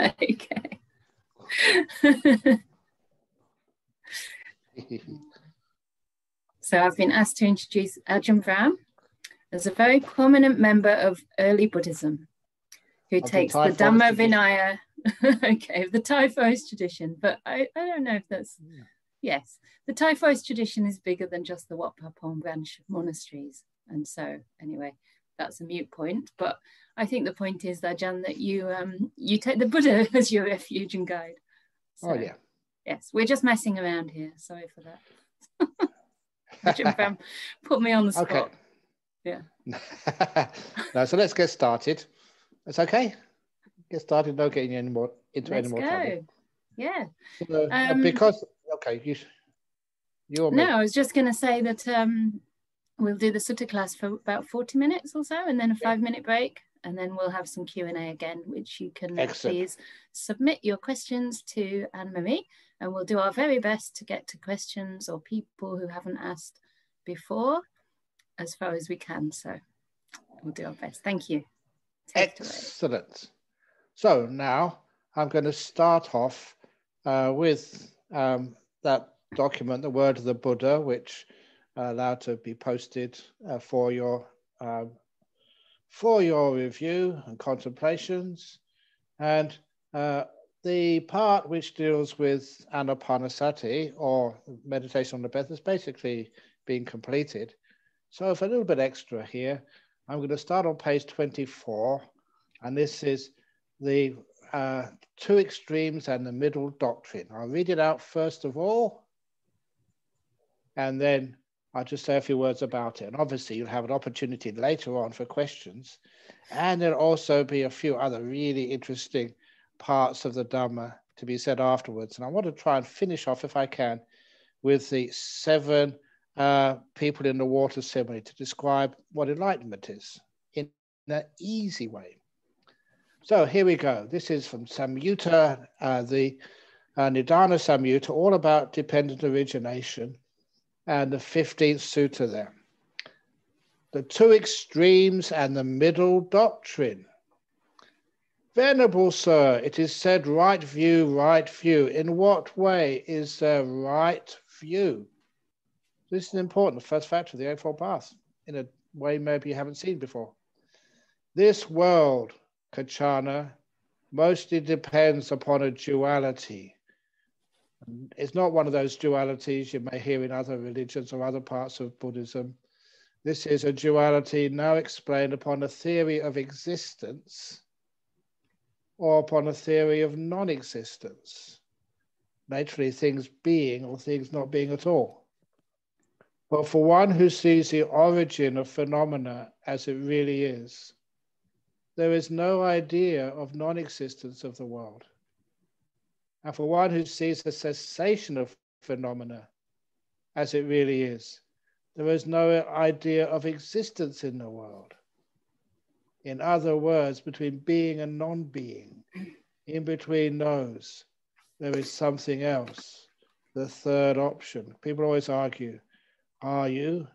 okay. so I've been asked to introduce Ajahn Brahm as a very prominent member of early Buddhism who takes the Dhamma Vinaya, okay, the Thai forest tradition. But I, I don't know if that's, yeah. yes, the Thai forest tradition is bigger than just the Wat Pah Pong branch of monasteries. And so, anyway, that's a mute point. But I think the point is, that Jan, that you um, you take the Buddha as your refuge and guide. So, oh, yeah. Yes, we're just messing around here. Sorry for that. put me on the spot. Okay. Yeah. no, so let's get started. It's okay. Get started. No getting any more into let's any more go. trouble. Yeah. So, uh, um, because okay, you. You no, I was just going to say that um, we'll do the sutta class for about 40 minutes or so and then a five minute break and then we'll have some q&a again which you can Excellent. please submit your questions to anne-marie and we'll do our very best to get to questions or people who haven't asked before as far as we can. So we'll do our best. Thank you. Take Excellent. So now I'm going to start off uh, with um, that document, the Word of the Buddha, which allowed to be posted uh, for your um, for your review and contemplations. And uh, the part which deals with anapanasati or meditation on the breath is basically being completed. So for a little bit extra here, I'm going to start on page 24, and this is the uh, two extremes and the middle doctrine. I'll read it out first of all, and then I'll just say a few words about it. And obviously, you'll have an opportunity later on for questions, and there'll also be a few other really interesting parts of the Dhamma to be said afterwards. And I want to try and finish off, if I can, with the seven uh, people in the water ceremony to describe what enlightenment is in an easy way. So here we go. This is from Samyutta, uh, the uh, Nidana Samyutta, all about dependent origination, and the 15th sutta there. The two extremes and the middle doctrine. Venerable Sir, it is said, right view, right view. In what way is there right view? This is important, the first factor of the Eightfold Path, in a way maybe you haven't seen before. This world, Kaccana, mostly depends upon a duality. It's not one of those dualities you may hear in other religions or other parts of Buddhism. This is a duality now explained upon a theory of existence or upon a theory of non existence, naturally, things being or things not being at all. But for one who sees the origin of phenomena as it really is, there is no idea of non existence of the world. And for one who sees the cessation of phenomena as it really is, there is no idea of existence in the world. In other words, between being and non being, in between those, there is something else, the third option. People always argue are you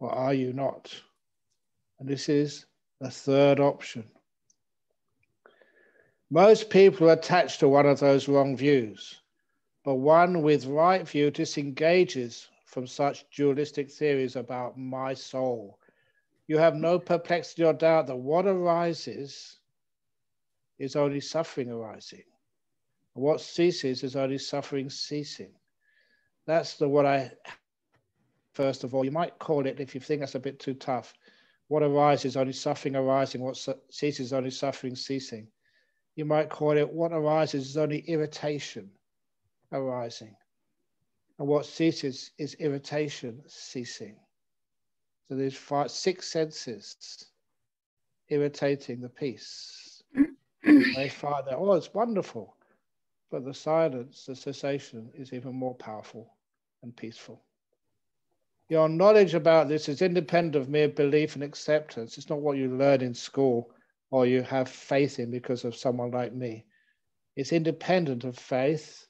or are you not? And this is the third option. Most people are attached to one of those wrong views, but one with right view disengages from such dualistic theories about my soul you have no perplexity or doubt that what arises is only suffering arising. What ceases is only suffering ceasing. That's the what I, first of all, you might call it, if you think that's a bit too tough, what arises only suffering arising, what ceases only suffering ceasing. You might call it what arises is only irritation arising. And what ceases is irritation ceasing. So there's five, six senses irritating the peace. they find that, oh, it's wonderful. But the silence, the cessation, is even more powerful and peaceful. Your knowledge about this is independent of mere belief and acceptance. It's not what you learn in school or you have faith in because of someone like me. It's independent of faith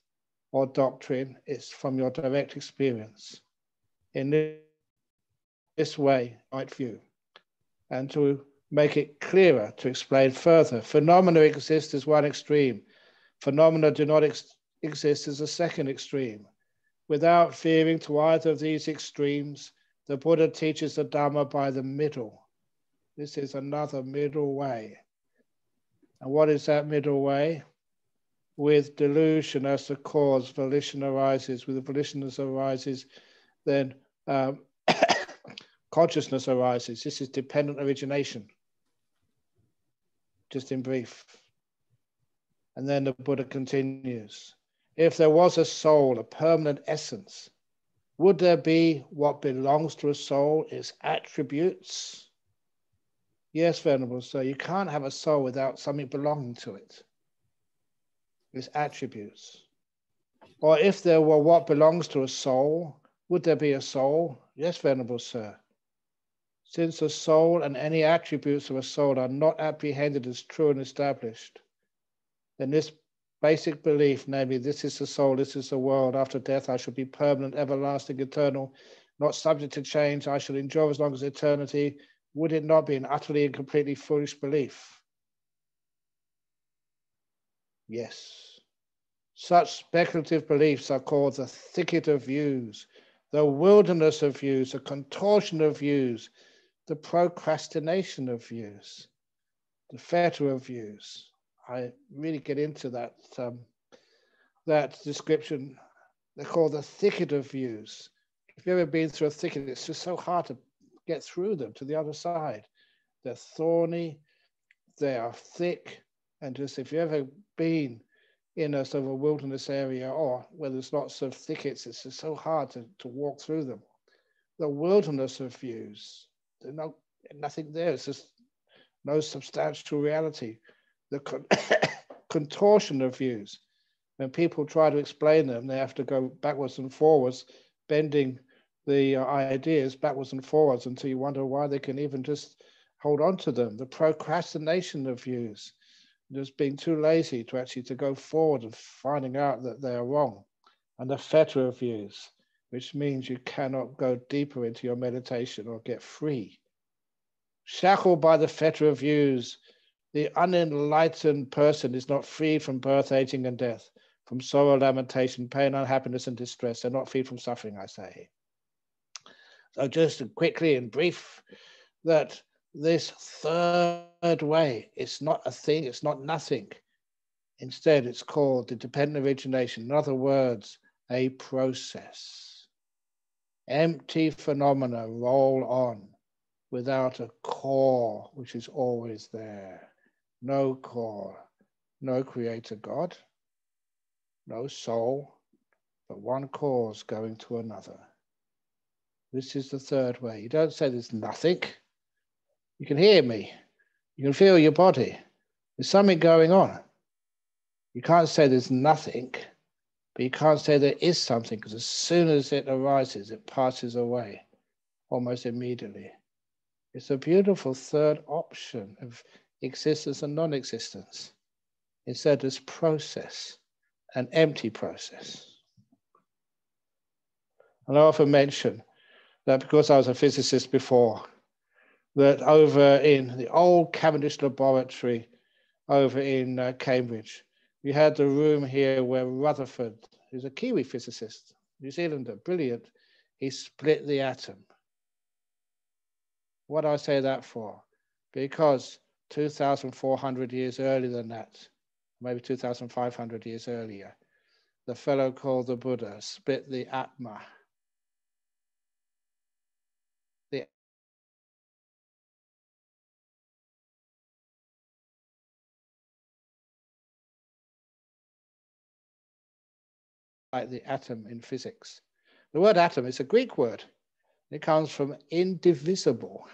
or doctrine. It's from your direct experience. In this way, right view. And to make it clearer to explain further. Phenomena exist as one extreme. Phenomena do not ex exist as a second extreme. Without fearing to either of these extremes, the Buddha teaches the Dhamma by the middle. This is another middle way. And what is that middle way? With delusion as the cause, volition arises. With volition as arises, then um, consciousness arises. This is dependent origination. Just in brief. And then the Buddha continues. If there was a soul, a permanent essence, would there be what belongs to a soul, its attributes? Yes, Venerable Sir, you can't have a soul without something belonging to it. Its attributes. Or if there were what belongs to a soul, would there be a soul? Yes, Venerable Sir. Since a soul and any attributes of a soul are not apprehended as true and established, then this basic belief, namely, this is the soul, this is the world, after death I shall be permanent, everlasting, eternal, not subject to change, I shall endure as long as eternity, would it not be an utterly and completely foolish belief? Yes. Such speculative beliefs are called the thicket of views, the wilderness of views, the contortion of views, the procrastination of views, the fetter of views. I really get into that um, that description. They're called the thicket of views. If you've ever been through a thicket, it's just so hard to get through them to the other side. They're thorny, they are thick, and just if you've ever been in a sort of a wilderness area or where there's lots of thickets, it's just so hard to, to walk through them. The wilderness of views, there's no, nothing there, it's just no substantial reality the con contortion of views. When people try to explain them, they have to go backwards and forwards, bending the uh, ideas backwards and forwards until you wonder why they can even just hold on to them. The procrastination of views, just being too lazy to actually to go forward and finding out that they are wrong. And the fetter of views, which means you cannot go deeper into your meditation or get free. Shackled by the fetter of views, the unenlightened person is not free from birth, aging, and death, from sorrow, lamentation, pain, unhappiness, and distress. They're not free from suffering, I say. So, just quickly and brief, that this third way is not a thing, it's not nothing. Instead, it's called the dependent origination. In other words, a process. Empty phenomena roll on without a core, which is always there no core, no creator God, no soul, but one cause going to another. This is the third way. You don't say there's nothing. You can hear me. You can feel your body. There's something going on. You can't say there's nothing, but you can't say there is something because as soon as it arises, it passes away almost immediately. It's a beautiful third option of existence and non existence. Instead, as process, an empty process. And I often mention that because I was a physicist before, that over in the old Cavendish laboratory over in uh, Cambridge, we had the room here where Rutherford, who's a Kiwi physicist, New Zealander, brilliant, he split the atom. What do I say that for? Because 2,400 years earlier than that, maybe 2,500 years earlier, the fellow called the Buddha split the Atma. Like the atom in physics. The word atom is a Greek word. It comes from indivisible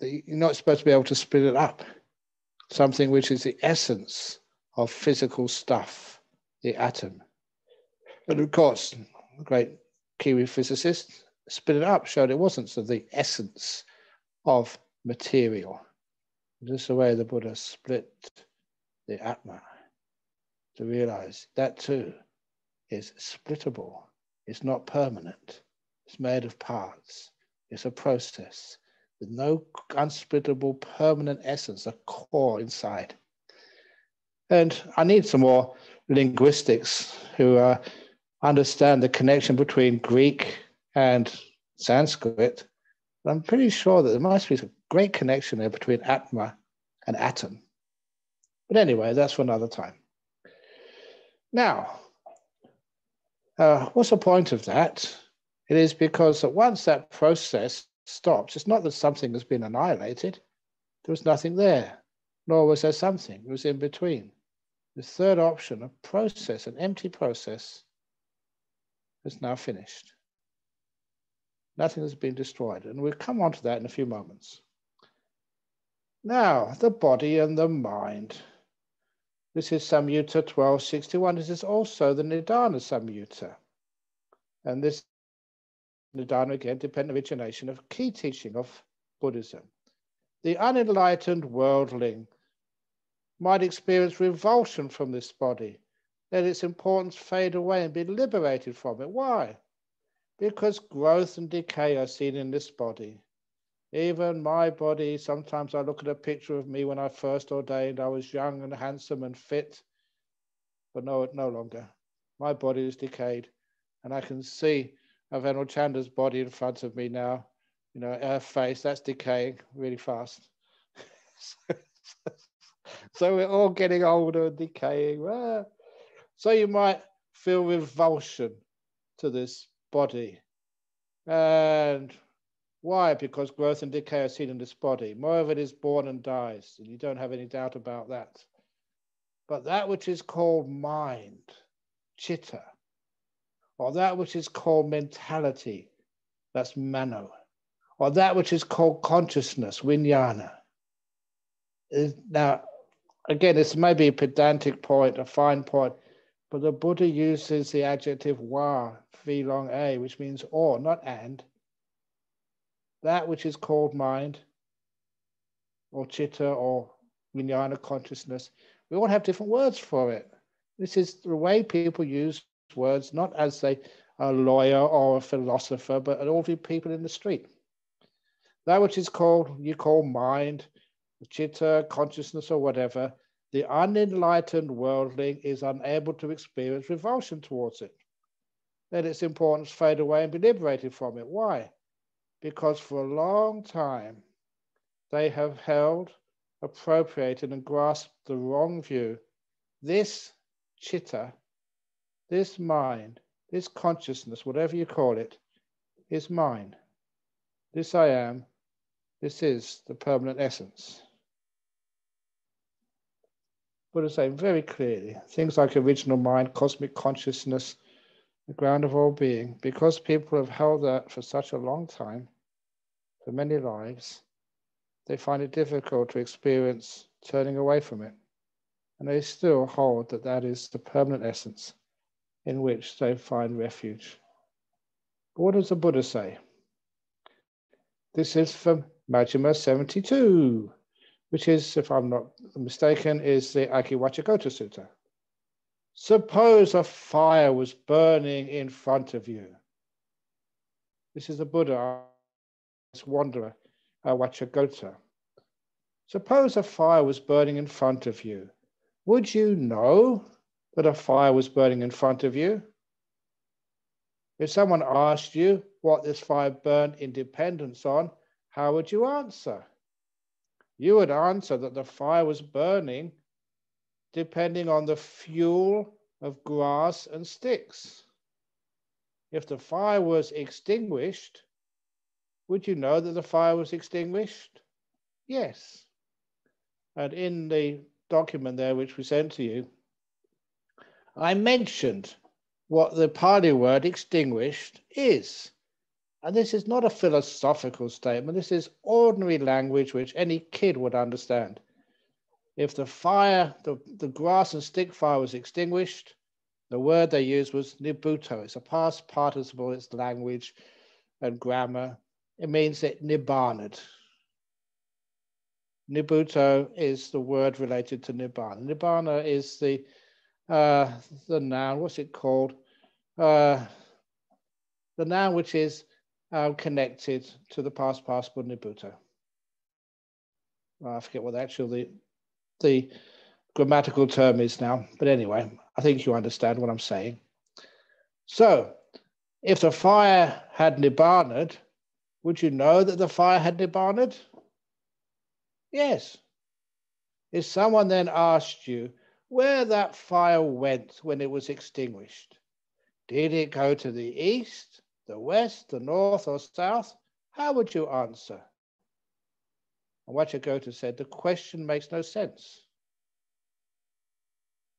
you're not supposed to be able to split it up. Something which is the essence of physical stuff, the atom. And of course, a great Kiwi physicist split it up, showed it wasn't so the essence of material. This is the way the Buddha split the Atma to realize that too is splittable. It's not permanent. It's made of parts. It's a process with no unsplittable permanent essence, a core inside. And I need some more linguistics who uh, understand the connection between Greek and Sanskrit. But I'm pretty sure that there must be a great connection there between Atma and Atom. But anyway, that's for another time. Now, uh, what's the point of that? It is because that once that process stops, it's not that something has been annihilated. There was nothing there, nor was there something. It was in between. The third option, a process, an empty process, is now finished. Nothing has been destroyed. And we'll come on to that in a few moments. Now, the body and the mind. This is Samyutta 1261. This is also the Nidana Samyutta. And this Nidana, again, dependent origination of key teaching of Buddhism. The unenlightened worldling might experience revulsion from this body, let its importance fade away and be liberated from it. Why? Because growth and decay are seen in this body. Even my body, sometimes I look at a picture of me when I first ordained. I was young and handsome and fit, but no, no longer. My body is decayed, and I can see Avenel Canda's body in front of me now. You know, her face, that's decaying really fast. so we're all getting older and decaying. Ah. So you might feel revulsion to this body. And why? Because growth and decay are seen in this body. Moreover, it is born and dies, and you don't have any doubt about that. But that which is called mind, chitta, or that which is called mentality, that's mano, or that which is called consciousness, vijnana. Now, again, this may be a pedantic point, a fine point, but the Buddha uses the adjective wa, v long a, which means or, not and. That which is called mind, or chitta, or vijnana consciousness, we all have different words for it. This is the way people use words, not as a, a lawyer or a philosopher, but all the people in the street. That which is called, you call mind, chitta, consciousness, or whatever, the unenlightened worldling is unable to experience revulsion towards it. Let its importance fade away and be liberated from it. Why? Because for a long time they have held, appropriated, and grasped the wrong view. This chitta, this mind, this consciousness, whatever you call it, is mine. This I am. This is the permanent essence. Buddha saying very clearly things like original mind, cosmic consciousness, the ground of all being, because people have held that for such a long time, for many lives, they find it difficult to experience turning away from it. And they still hold that that is the permanent essence in which they find refuge. But what does the Buddha say? This is from Majjhima 72 which is, if I'm not mistaken, is the Aggi-Vacchagotta Sutta. Suppose a fire was burning in front of you. This is the Buddha, this wanderer, uh, Vacchagotta. Suppose a fire was burning in front of you. Would you know that a fire was burning in front of you? If someone asked you what this fire burned in dependence on, how would you answer? you would answer that the fire was burning depending on the fuel of grass and sticks. If the fire was extinguished, would you know that the fire was extinguished? Yes. And in the document there, which we sent to you, I mentioned what the Pali word extinguished is. And this is not a philosophical statement. This is ordinary language which any kid would understand. If the fire, the, the grass and stick fire was extinguished, the word they used was nibbuto. It's a past participle, it's language and grammar. It means it nibbaned. Nibuto is the word related to nibbana. Nibbana is the uh, the noun. What's it called? Uh, the noun which is uh, connected to the past participle nibbuto. I forget what the actual the, the grammatical term is now. But anyway, I think you understand what I'm saying. So if the fire had nibbana, would you know that the fire had nibbana? Yes. If someone then asked you where that fire went when it was extinguished, did it go to the east, the west, the north, or south? How would you answer? And Vacchagotta said, the question makes no sense.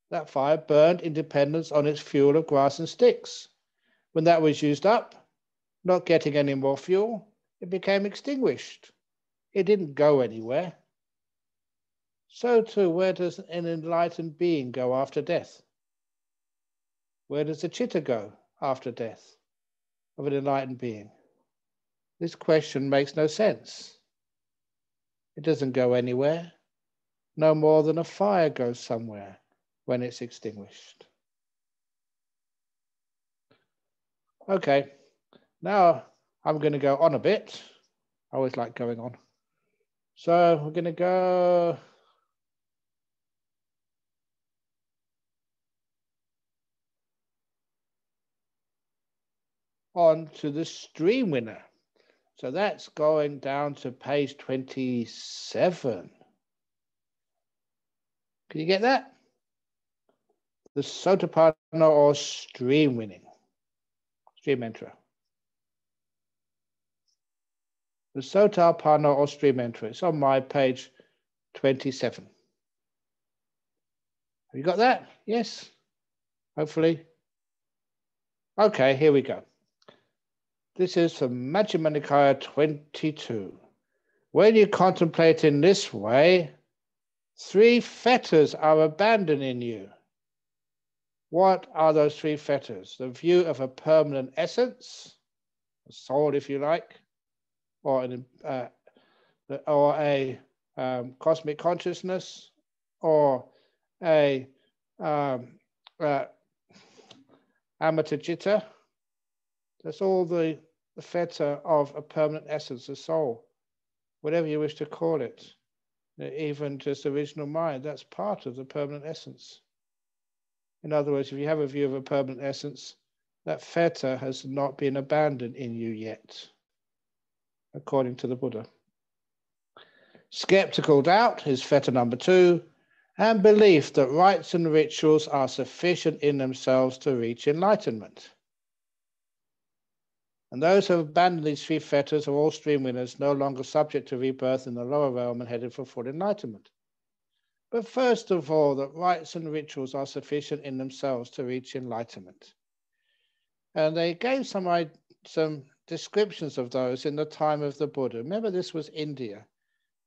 That fire burned independence on its fuel of grass and sticks. When that was used up, not getting any more fuel, it became extinguished. It didn't go anywhere. So too, where does an enlightened being go after death? Where does the chitta go after death of an enlightened being? This question makes no sense. It doesn't go anywhere, no more than a fire goes somewhere when it's extinguished. Okay, now I'm going to go on a bit. I always like going on. So we're going to go on to the stream winner. So that's going down to page 27. Can you get that? The Sotapanna or stream winning, stream enterer. The Sotapanna or stream enterer. It's on my page 27. Have you got that? Yes? Hopefully. Okay, here we go. This is from Majjhima Nikaya 22. When you contemplate in this way, three fetters are abandoned in you. What are those three fetters? The view of a permanent essence, a soul, if you like, or an, uh, or a um, cosmic consciousness, or a um, uh. That's all the the fetter of a permanent essence, a soul, whatever you wish to call it, even just original mind, that's part of the permanent essence. In other words, if you have a view of a permanent essence, that fetter has not been abandoned in you yet, according to the Buddha. Skeptical doubt is fetter number two, and belief that rites and rituals are sufficient in themselves to reach enlightenment. And those who have abandoned these three fetters are all stream winners, no longer subject to rebirth in the lower realm and headed for full enlightenment. But first of all, that rites and rituals are sufficient in themselves to reach enlightenment. And they gave some, some descriptions of those in the time of the Buddha. Remember, this was India,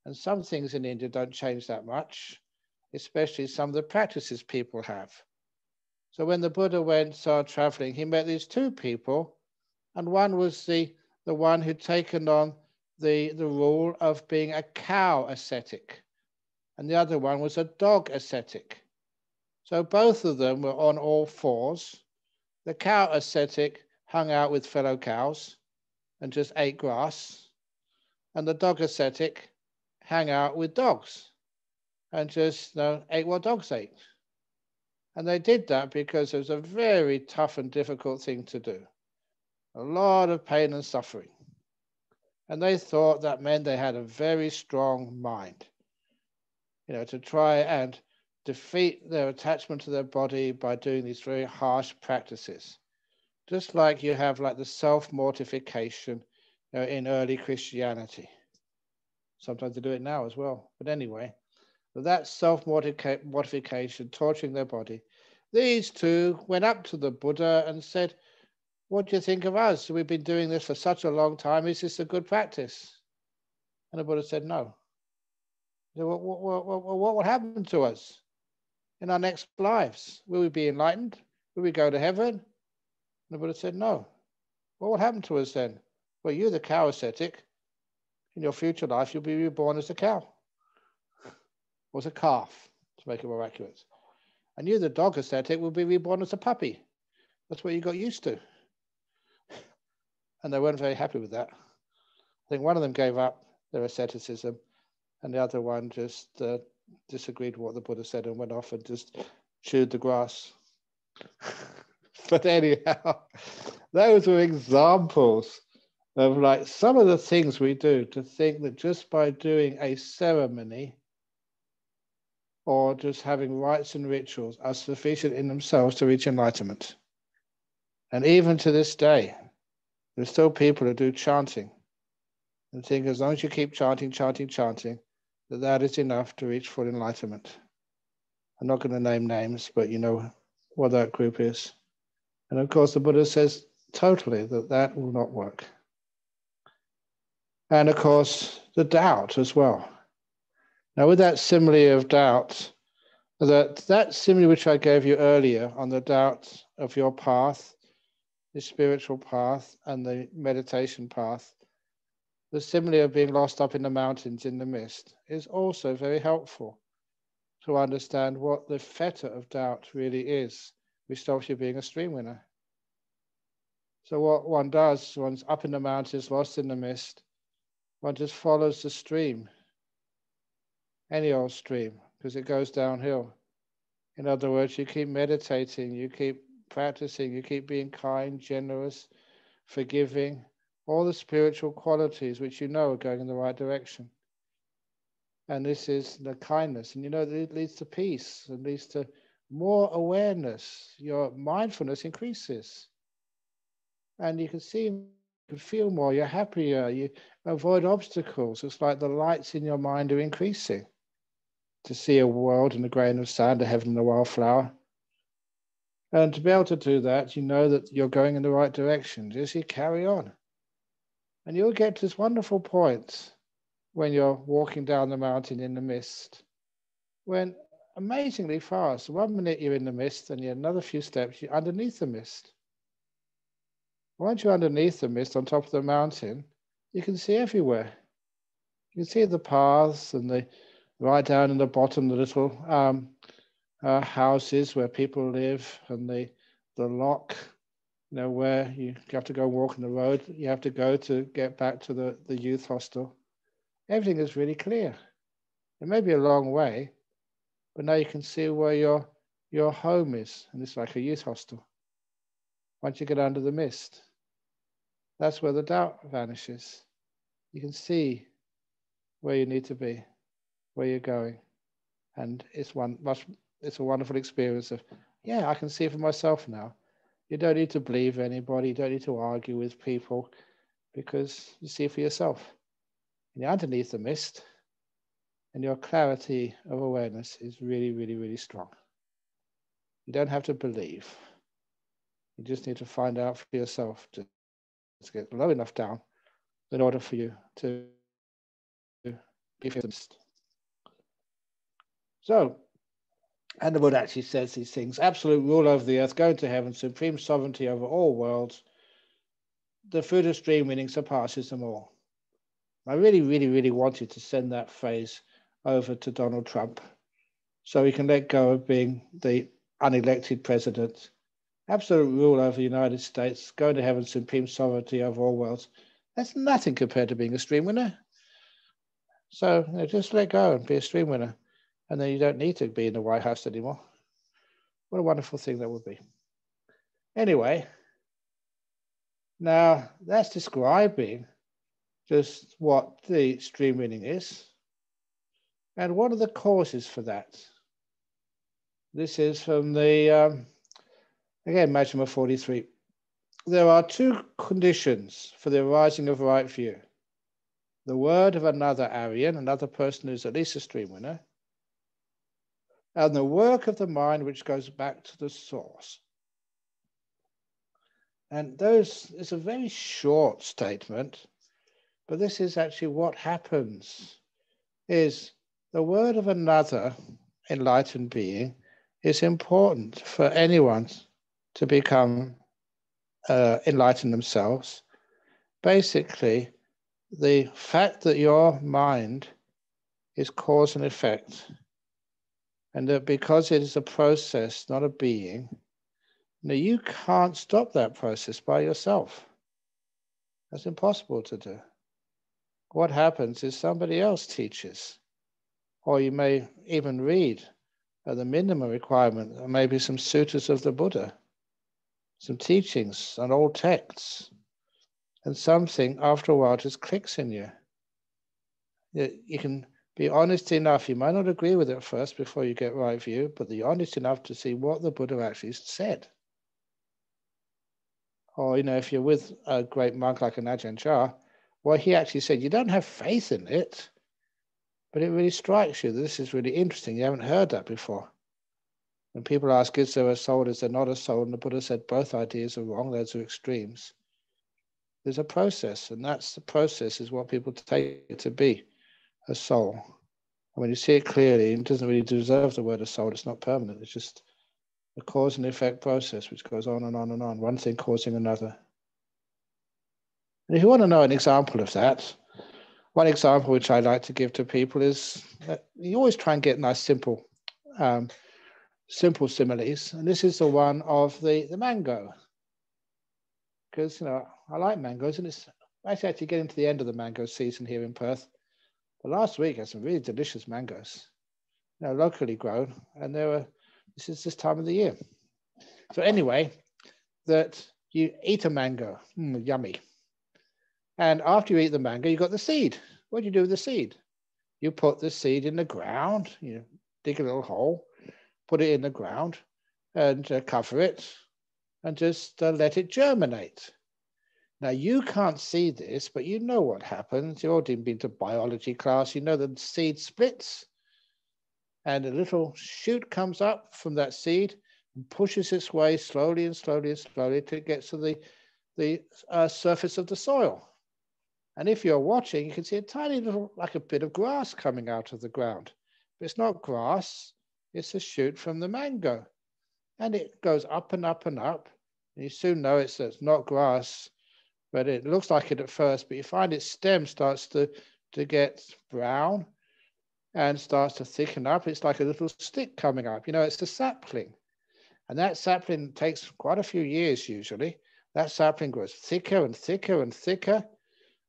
and some things in India don't change that much, especially some of the practices people have. So when the Buddha went started traveling, he met these two people and one was the, the one who'd taken on the, the role of being a cow ascetic, and the other one was a dog ascetic. So both of them were on all fours. The cow ascetic hung out with fellow cows and just ate grass, and the dog ascetic hung out with dogs and just you know, ate what dogs ate. And they did that because it was a very tough and difficult thing to do a lot of pain and suffering. And they thought that meant they had a very strong mind, you know, to try and defeat their attachment to their body by doing these very harsh practices. Just like you have like the self-mortification you know, in early Christianity. Sometimes they do it now as well. But anyway, that self-mortification, torturing their body, these two went up to the Buddha and said, what do you think of us? We've been doing this for such a long time. Is this a good practice? And the Buddha said, no. What, what, what, what will happen to us in our next lives? Will we be enlightened? Will we go to heaven? And the Buddha said, no. What will happen to us then? Well, you're the cow ascetic. In your future life, you'll be reborn as a cow or as a calf, to make it more accurate. And you, the dog ascetic, will be reborn as a puppy. That's what you got used to and they weren't very happy with that. I think one of them gave up their asceticism and the other one just uh, disagreed with what the Buddha said and went off and just chewed the grass. but anyhow, those were examples of like some of the things we do to think that just by doing a ceremony or just having rites and rituals are sufficient in themselves to reach enlightenment. And even to this day, there's still people who do chanting and think as long as you keep chanting, chanting, chanting, that that is enough to reach full enlightenment. I'm not going to name names, but you know what that group is. And of course, the Buddha says totally that that will not work. And of course, the doubt as well. Now, with that simile of doubt, that that simile which I gave you earlier on the doubt of your path, the spiritual path and the meditation path, the simile of being lost up in the mountains in the mist is also very helpful to understand what the fetter of doubt really is, which stops you being a stream winner. So what one does, one's up in the mountains, lost in the mist, one just follows the stream, any old stream, because it goes downhill. In other words, you keep meditating, you keep practicing, you keep being kind, generous, forgiving, all the spiritual qualities which you know are going in the right direction. And this is the kindness. And you know, it leads to peace, it leads to more awareness. Your mindfulness increases. And you can see, you can feel more, you're happier, you avoid obstacles. It's like the lights in your mind are increasing. To see a world in a grain of sand, a heaven in a wildflower. And to be able to do that, you know that you're going in the right direction. Just you carry on. And you'll get to this wonderful point when you're walking down the mountain in the mist, when amazingly fast, one minute you're in the mist and you're another few steps, you're underneath the mist. Once you're underneath the mist on top of the mountain, you can see everywhere. You can see the paths and the right down in the bottom, the little um, uh, houses where people live and the, the lock, you know, where you have to go walk in the road, you have to go to get back to the, the youth hostel everything is really clear. It may be a long way, but now you can see where your, your home is, and it's like a youth hostel. Once you get under the mist, that's where the doubt vanishes. You can see where you need to be, where you're going, and it's one much. It's a wonderful experience of, yeah, I can see for myself now. You don't need to believe anybody. You don't need to argue with people, because you see for yourself and you're underneath the mist, and your clarity of awareness is really, really, really strong. You don't have to believe. You just need to find out for yourself to, to get low enough down in order for you to be fixed. So, and the Buddha actually says these things absolute rule over the earth, going to heaven, supreme sovereignty over all worlds. The fruit of stream winning surpasses them all. I really, really, really wanted to send that phrase over to Donald Trump so he can let go of being the unelected president. Absolute rule over the United States, going to heaven, supreme sovereignty over all worlds. That's nothing compared to being a stream winner. So you know, just let go and be a stream winner. And then you don't need to be in the White House anymore. What a wonderful thing that would be. Anyway, now that's describing just what the stream winning is and what are the causes for that. This is from the, um, again, Majjhima 43. There are two conditions for the arising of right view. The word of another Aryan, another person who's at least a stream winner, and the work of the mind which goes back to the source. And those is a very short statement, but this is actually what happens is the word of another enlightened being is important for anyone to become uh, enlightened themselves. Basically, the fact that your mind is cause and effect, and that because it is a process, not a being, now you can't stop that process by yourself. That's impossible to do what happens is somebody else teaches. Or you may even read at the minimum requirement, maybe some sutras of the Buddha, some teachings and old texts. And something after a while just clicks in you. You can be honest enough. You might not agree with it first before you get right view, but be honest enough to see what the Buddha actually said. Or, you know, if you're with a great monk like an Ajahn Chah, well, he actually said, you don't have faith in it, but it really strikes you that this is really interesting. You haven't heard that before. When people ask, is there a soul, is there not a soul? And the Buddha said, both ideas are wrong, those are extremes. There's a process, and that's the process is what people take it to be a soul. And when you see it clearly, it doesn't really deserve the word a soul, it's not permanent, it's just a cause and effect process which goes on and on and on, one thing causing another. And if you want to know an example of that, one example which I like to give to people is you always try and get nice, simple, um, simple similes. And this is the one of the, the mango. Because, you know, I like mangoes and it's actually actually getting to the end of the mango season here in Perth. But last week I had some really delicious mangoes, you know, locally grown, and they were this is this time of the year. So anyway, that you eat a mango, mm, yummy. And after you eat the mango, you got the seed. What do you do with the seed? You put the seed in the ground, you dig a little hole, put it in the ground and uh, cover it and just uh, let it germinate. Now, you can't see this, but you know what happens. You've already been to biology class. You know the seed splits and a little shoot comes up from that seed and pushes its way slowly and slowly and slowly till it gets to the, the uh, surface of the soil. And if you're watching, you can see a tiny little, like a bit of grass coming out of the ground. But it's not grass, it's a shoot from the mango. And it goes up and up and up. And you soon know it's, it's not grass, but it looks like it at first, but you find its stem starts to, to get brown and starts to thicken up. It's like a little stick coming up. You know, it's a sapling. And that sapling takes quite a few years usually. That sapling grows thicker and thicker and thicker.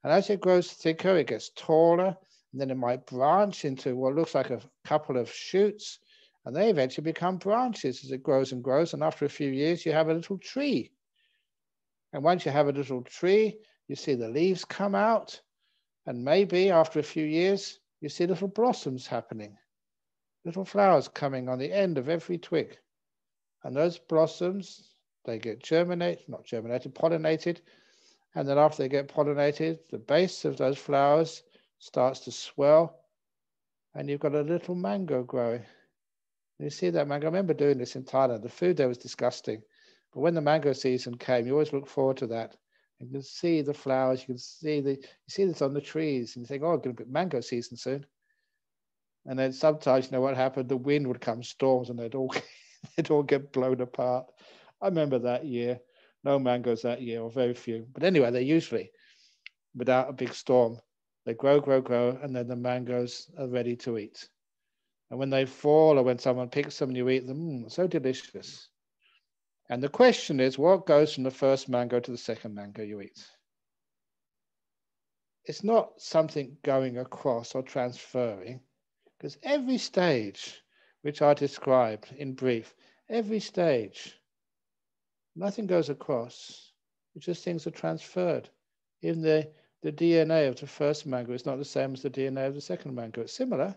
And as it grows thicker, it gets taller. And then it might branch into what looks like a couple of shoots. And they eventually become branches as it grows and grows. And after a few years, you have a little tree. And once you have a little tree, you see the leaves come out. And maybe after a few years, you see little blossoms happening, little flowers coming on the end of every twig. And those blossoms, they get germinated, not germinated, pollinated. And then after they get pollinated, the base of those flowers starts to swell and you've got a little mango growing. You see that mango. I remember doing this in Thailand. The food there was disgusting. But when the mango season came, you always look forward to that. You can see the flowers. You can see the you see this on the trees, and you think, "Oh, it's going to be mango season soon." And then sometimes, you know what happened? The wind would come, storms, and they'd all they'd all get blown apart. I remember that year. No mangoes that year, or very few. But anyway, they usually, without a big storm, they grow, grow, grow, and then the mangoes are ready to eat. And when they fall, or when someone picks them and you eat them, mm, so delicious. And the question is, what goes from the first mango to the second mango you eat? It's not something going across or transferring, because every stage, which I described in brief, every stage, nothing goes across. It's just things are transferred. Even the, the DNA of the first mango is not the same as the DNA of the second mango. It's similar.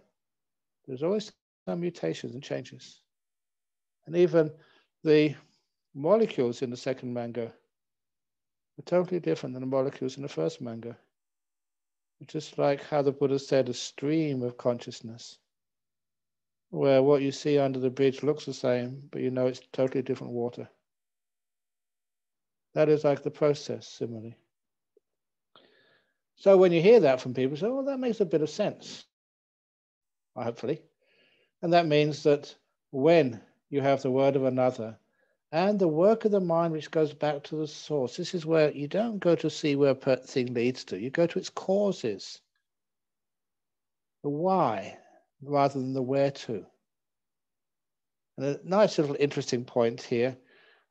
There's always some mutations and changes. And even the molecules in the second mango are totally different than the molecules in the first mango. It's just like how the Buddha said, a stream of consciousness, where what you see under the bridge looks the same, but you know it's totally different water. That is like the process, similarly. So when you hear that from people, say, well, that makes a bit of sense, hopefully. And that means that when you have the word of another, and the work of the mind which goes back to the source. This is where you don't go to see where a thing leads to, you go to its causes, the why, rather than the where to. And a nice little interesting point here.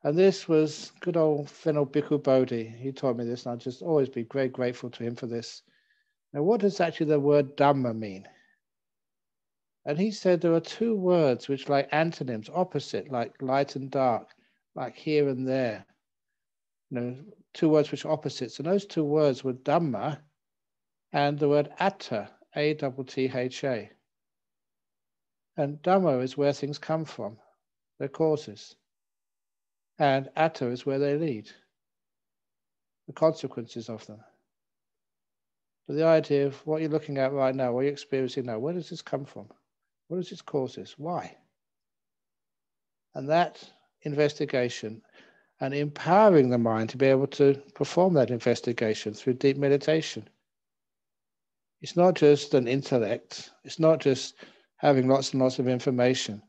And this was good old Venerable Bhikkhu Bodhi. He taught me this, and I'll just always be very grateful to him for this. Now, what does actually the word Dhamma mean? And he said there are two words which like antonyms, opposite, like light and dark, like here and there. You know, two words which are opposites. And those two words were Dhamma and the word Attha, A-T-T-H-A. And Dhamma is where things come from, their causes. And Attha is where they lead, the consequences of them. So the idea of what you're looking at right now, what you're experiencing now, where does this come from? What is its causes? Why? And that investigation and empowering the mind to be able to perform that investigation through deep meditation. It's not just an intellect, it's not just having lots and lots of information,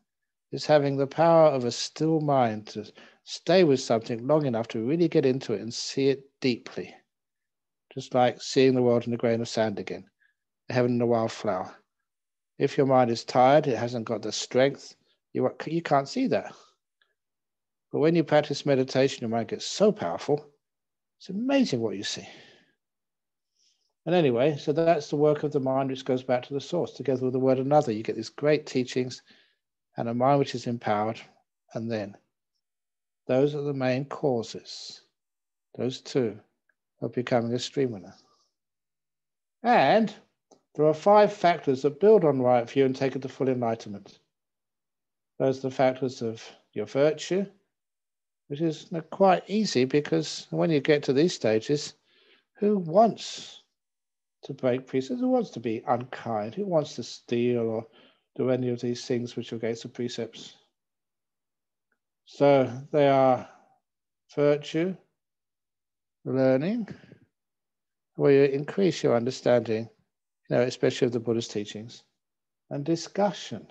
it's having the power of a still mind to stay with something long enough to really get into it and see it deeply. Just like seeing the world in a grain of sand again, heaven in a wildflower. If your mind is tired, it hasn't got the strength, you, you can't see that. But when you practice meditation, your mind gets so powerful, it's amazing what you see. And anyway, so that's the work of the mind, which goes back to the source. Together with the word another, you get these great teachings and a mind which is empowered. And then those are the main causes, those two, of becoming a stream winner. And there are five factors that build on right view and take it to full enlightenment. Those are the factors of your virtue, which is quite easy because when you get to these stages, who wants to break precepts? Who wants to be unkind? Who wants to steal or do any of these things which are against the precepts? So they are virtue, learning, where you increase your understanding you know, especially of the Buddha's teachings, and discussion.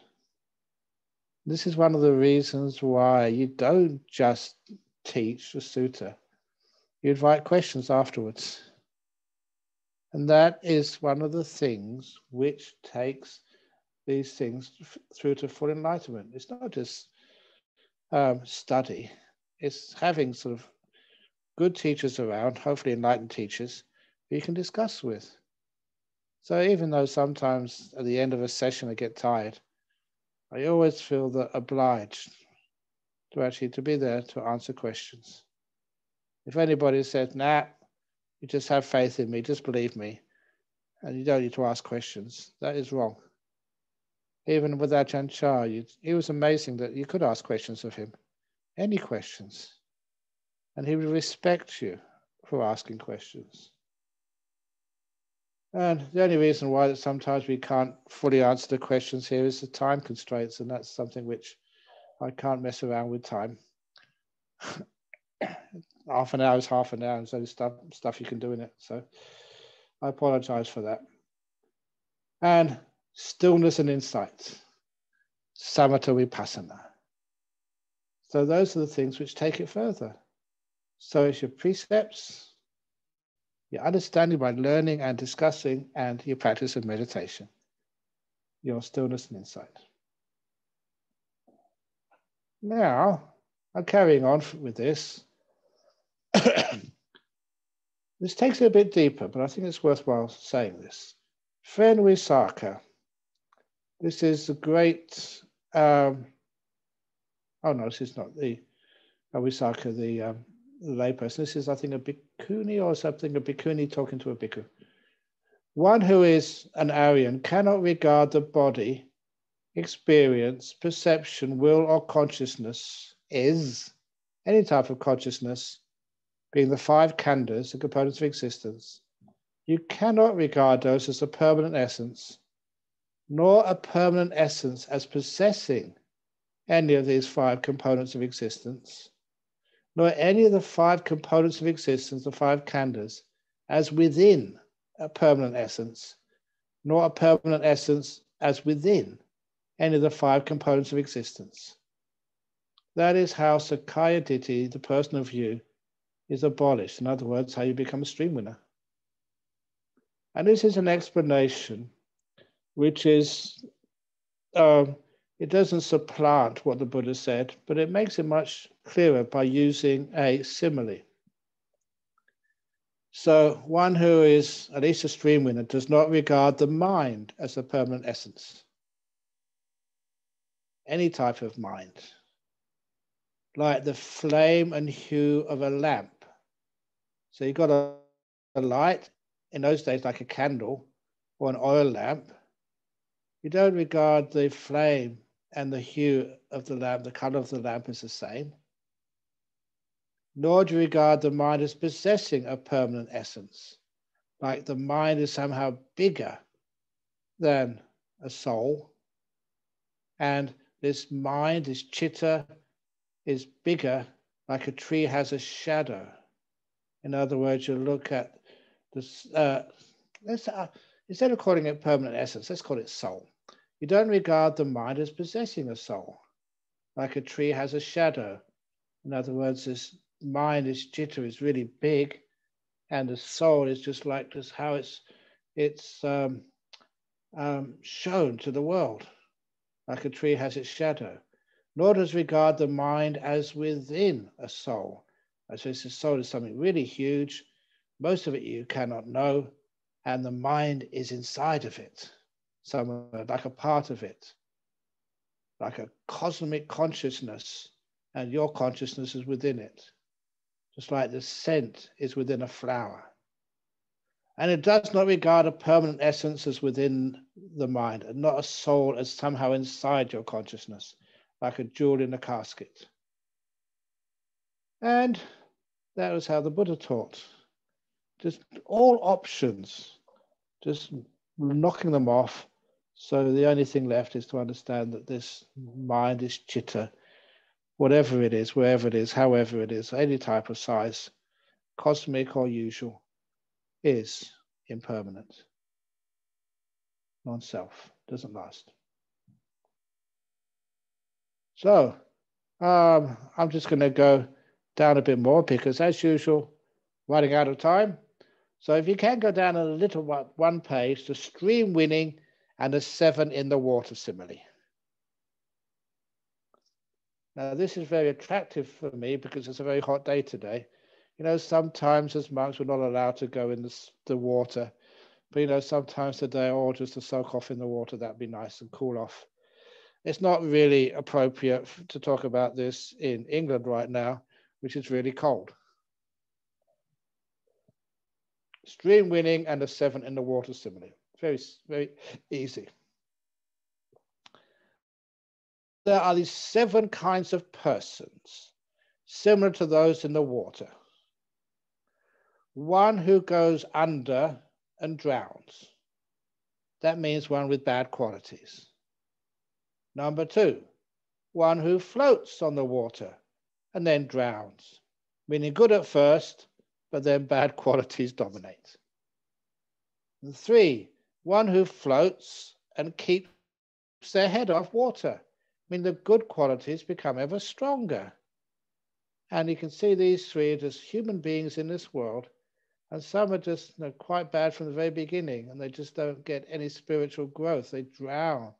This is one of the reasons why you don't just teach the sutta. You invite questions afterwards. And that is one of the things which takes these things through to full enlightenment. It's not just um, study, it's having sort of good teachers around, hopefully enlightened teachers, who you can discuss with. So even though sometimes at the end of a session I get tired, I always feel that obliged to actually to be there to answer questions. If anybody says, nah, you just have faith in me, just believe me, and you don't need to ask questions, that is wrong. Even with Ajahn Chah, it was amazing that you could ask questions of him, any questions, and he would respect you for asking questions. And the only reason why that sometimes we can't fully answer the questions here is the time constraints, and that's something which I can't mess around with time. half an hour is half an hour, and so there's stuff stuff you can do in it. So I apologize for that. And stillness and insight, samatha vipassana. So those are the things which take it further. So it's your precepts, your understanding by learning and discussing, and your practice of meditation, your stillness and insight. Now, I'm carrying on with this. this takes it a bit deeper, but I think it's worthwhile saying this. Friend Visakha, this is a great. Um, oh no, this is not the uh, Visakha, the um, layperson. This is, I think, a bhikkhuni or something, a bhikkhuni talking to a bhikkhu. One who is an Aryan cannot regard the body, experience, perception, will, or consciousness is any type of consciousness, being the five khandhas, the components of existence. You cannot regard those as a permanent essence, nor a permanent essence as possessing any of these five components of existence nor any of the five components of existence, the five khandhas, as within a permanent essence, nor a permanent essence as within any of the five components of existence. That is how Sakkaya Ditthi, the personal view, is abolished. In other words, how you become a stream winner. And this is an explanation which is um, it doesn't supplant what the Buddha said, but it makes it much clearer by using a simile. So, one who is at least a stream winner does not regard the mind as a permanent essence. any type of mind, like the flame and hue of a lamp. So you've got a, a light, in those days, like a candle or an oil lamp. You don't regard the flame and the hue of the lamp, the color of the lamp is the same. Nor do you regard the mind as possessing a permanent essence, like the mind is somehow bigger than a soul. And this mind, this chitta, is bigger, like a tree has a shadow. In other words, you look at this, uh, uh, instead of calling it permanent essence, let's call it soul. You don't regard the mind as possessing a soul, like a tree has a shadow. In other words, this mind, is chitta, is really big, and the soul is just like this how it's it's um, um, shown to the world, like a tree has its shadow. Nor does regard the mind as within a soul. As so the soul is something really huge. Most of it you cannot know, and the mind is inside of it, somewhere like a part of it, like a cosmic consciousness, and your consciousness is within it just like the scent is within a flower. And it does not regard a permanent essence as within the mind, and not a soul as somehow inside your consciousness, like a jewel in a casket. And that was how the Buddha taught. Just all options, just knocking them off. So the only thing left is to understand that this mind is chitta, whatever it is, wherever it is, however it is, any type of size, cosmic or usual, is impermanent. Non self, doesn't last. So um, I'm just going to go down a bit more because, as usual, running out of time. So if you can go down a little one page, the stream winning and a seven in the water simile. Now, this is very attractive for me because it's a very hot day today. You know, sometimes as monks, we're not allowed to go in the, the water. But, you know, sometimes today, or just to soak off in the water, that'd be nice and cool off. It's not really appropriate to talk about this in England right now, which is really cold. Stream winning and a seven in the water simile. Very, very easy there are these seven kinds of persons, similar to those in the water. One who goes under and drowns. That means one with bad qualities. Number two, one who floats on the water and then drowns, meaning good at first, but then bad qualities dominate. And three, one who floats and keeps their head off water, I mean, the good qualities become ever stronger. And you can see these three as human beings in this world. And some are just you know, quite bad from the very beginning, and they just don't get any spiritual growth. They drown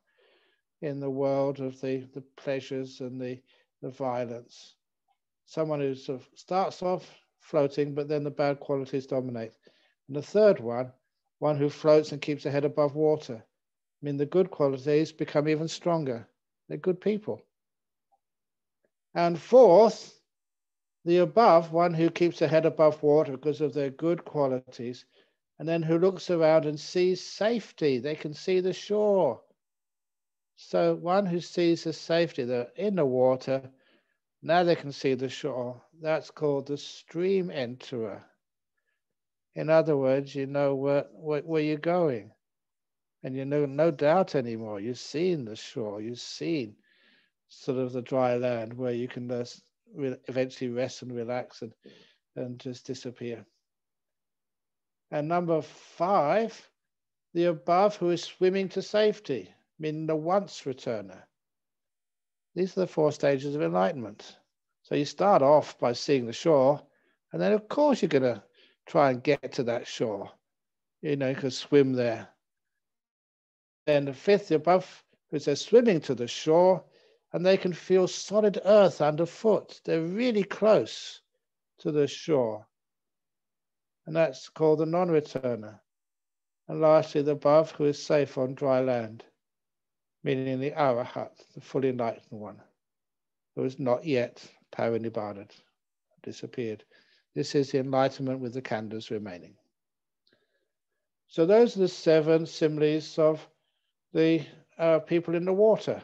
in the world of the, the pleasures and the, the violence. Someone who sort of starts off floating, but then the bad qualities dominate. And the third one, one who floats and keeps a head above water. I mean, the good qualities become even stronger. They're good people. And fourth, the above, one who keeps their head above water because of their good qualities, and then who looks around and sees safety. They can see the shore. So one who sees the safety, they're in the water, now they can see the shore. That's called the stream enterer. In other words, you know where, where, where you're going and you know no doubt anymore. You've seen the shore, you've seen sort of the dry land where you can just eventually rest and relax and, and just disappear. And number five, the above who is swimming to safety, meaning the once returner. These are the four stages of enlightenment. So you start off by seeing the shore, and then of course you're going to try and get to that shore. You know, you can swim there then the fifth above, who says swimming to the shore, and they can feel solid earth underfoot. They're really close to the shore. And that's called the non-returner. And lastly, the above, who is safe on dry land, meaning the Arahat, the fully enlightened one, who is not yet parinibbana, disappeared. This is the enlightenment with the khandhas remaining. So those are the seven similes of the uh, people in the water.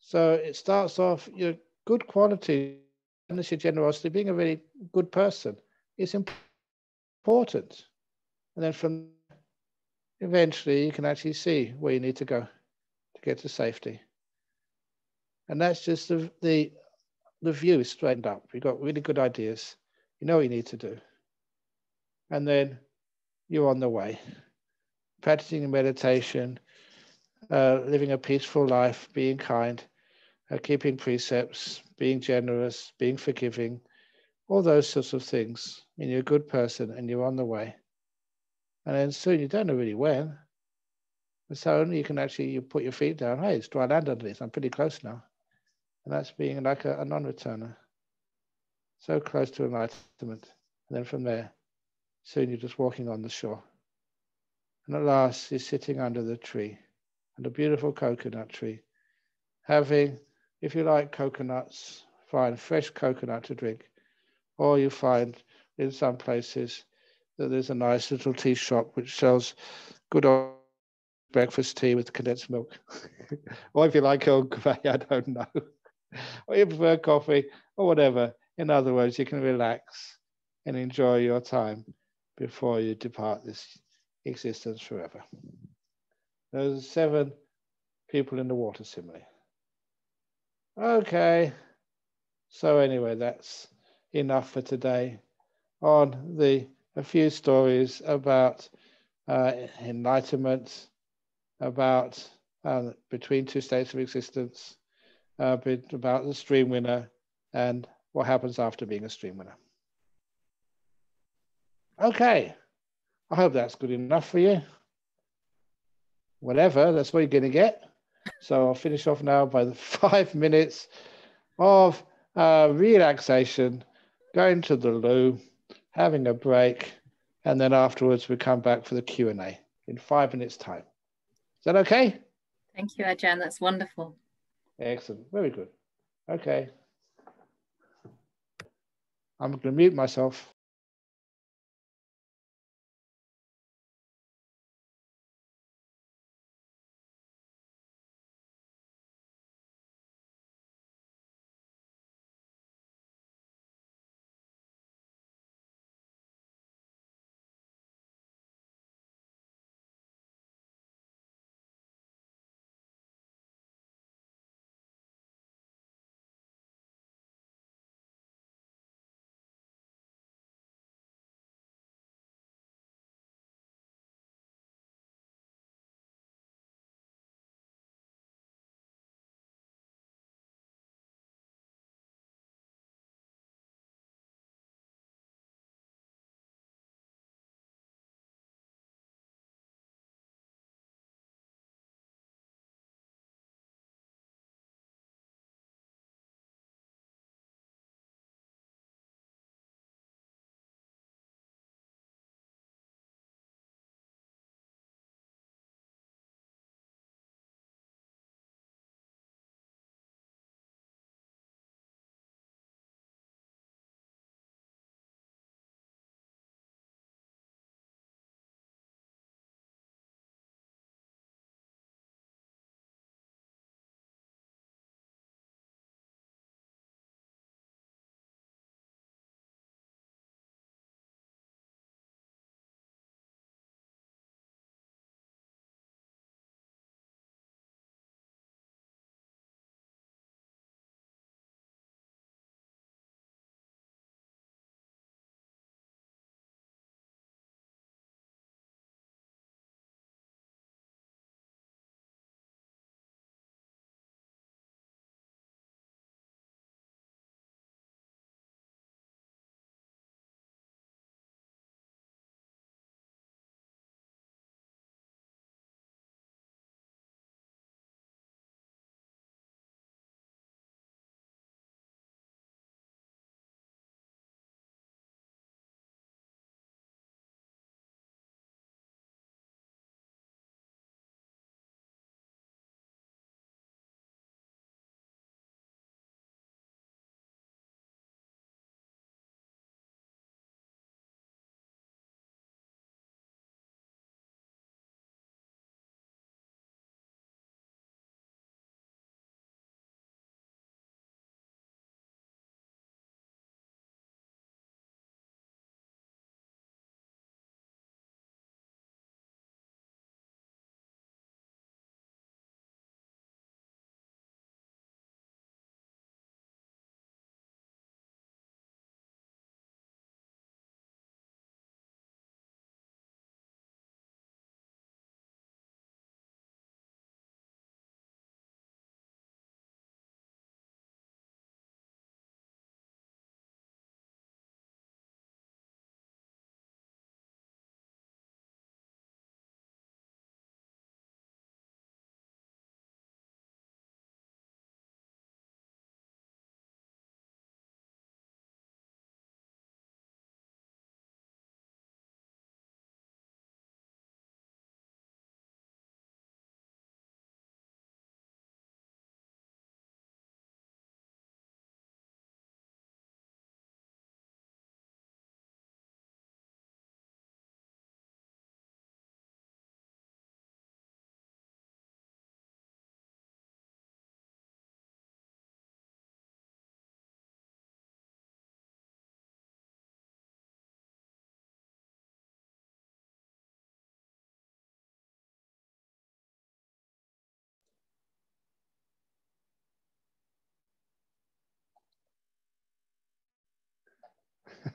So it starts off your good quality, and your generosity, being a really good person is important. And then from eventually you can actually see where you need to go to get to safety. And that's just the, the, the view straightened up. You've got really good ideas. You know what you need to do. And then you're on the way. Practicing meditation, uh, living a peaceful life, being kind, uh, keeping precepts, being generous, being forgiving, all those sorts of things. I mean, you're a good person and you're on the way. And then soon you don't know really when. And so you can actually you put your feet down. Hey, it's dry land underneath. I'm pretty close now. And that's being like a, a non-returner. So close to enlightenment. And then from there, soon you're just walking on the shore. And at last you're sitting under the tree, under a beautiful coconut tree, having, if you like coconuts, find fresh coconut to drink. Or you find in some places that there's a nice little tea shop which sells good old breakfast tea with condensed milk. or if you like Earl Grey, I don't know. or you prefer coffee or whatever. In other words, you can relax and enjoy your time before you depart this existence forever. There's seven people in the water simile. Okay. So anyway, that's enough for today on the a few stories about uh, enlightenment, about uh, between two states of existence, uh, about the stream winner, and what happens after being a stream winner. Okay, I hope that's good enough for you. Whatever, that's what you're going to get. So I'll finish off now by the five minutes of uh, relaxation, going to the loo, having a break, and then afterwards we come back for the Q&A in five minutes time. Is that okay? Thank you, Ajahn. That's wonderful. Excellent. Very good. Okay. I'm going to mute myself.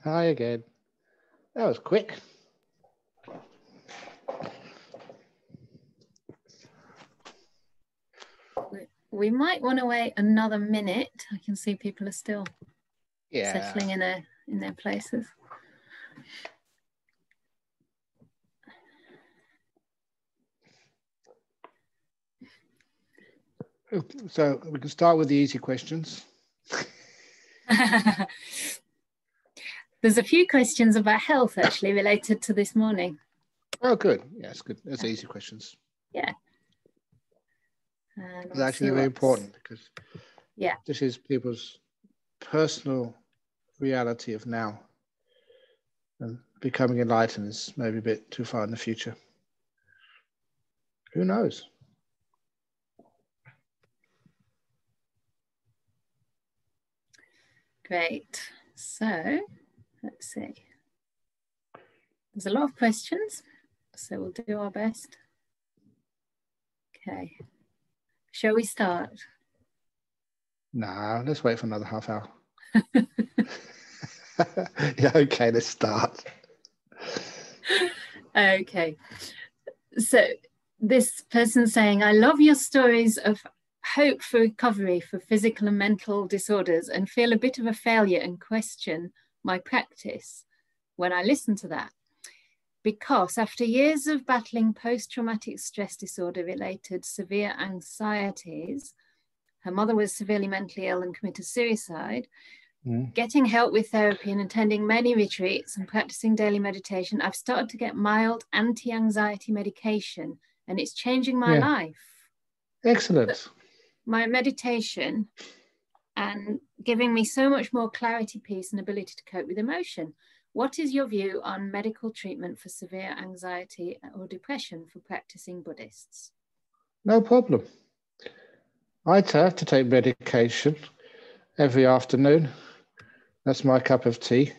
Hi again. That was quick. We might want to wait another minute. I can see people are still yeah. settling in their in their places. So we can start with the easy questions. There's a few questions about health actually related to this morning. Oh, good. Yeah, Yes, good. That's easy questions. Yeah. And it's um, actually very important because yeah, this is people's personal reality of now. And becoming enlightened is maybe a bit too far in the future. Who knows? Great. So let's see. There's a lot of questions, so we'll do our best. Okay. Shall we start? Nah, let's wait for another half hour. yeah, okay, let's start. Okay. So this person saying, I love your stories of hope for recovery for physical and mental disorders and feel a bit of a failure and question my practice when I listen to that. Because after years of battling post traumatic stress disorder related severe anxieties, her mother was severely mentally ill and committed suicide. Mm. Getting help with therapy and attending many retreats and practicing daily meditation, I've started to get mild anti anxiety medication and it's changing my yeah. life. Excellent my meditation and giving me so much more clarity, peace, and ability to cope with emotion. What is your view on medical treatment for severe anxiety or depression for practicing Buddhists? No problem. I have to take medication every afternoon. That's my cup of tea,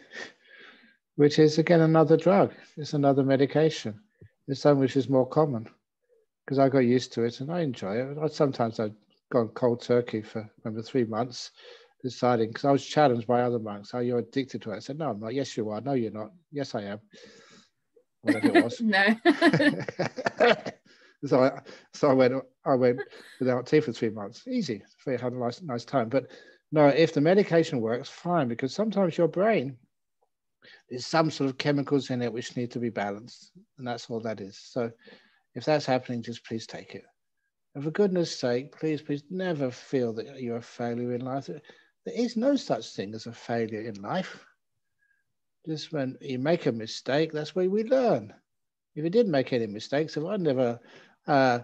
which is again another drug. It's another medication. It's something which is more common because I got used to it and I enjoy it. I, sometimes I gone cold turkey for remember three months, deciding because I was challenged by other monks, "Are you addicted to it?" I said, "No, I'm not." Yes, you are. No, you're not. Yes, I am. Whatever it was. no. so I so I went I went without tea for three months. Easy. I had a nice nice time. But no, if the medication works, fine, because sometimes your brain there's some sort of chemicals in it which need to be balanced, and that's all that is. So if that's happening, just please take it. And for goodness sake, please, please never feel that you're a failure in life. There is no such thing as a failure in life. Just when you make a mistake, that's where we learn. If you didn't make any mistakes, if I never, uh,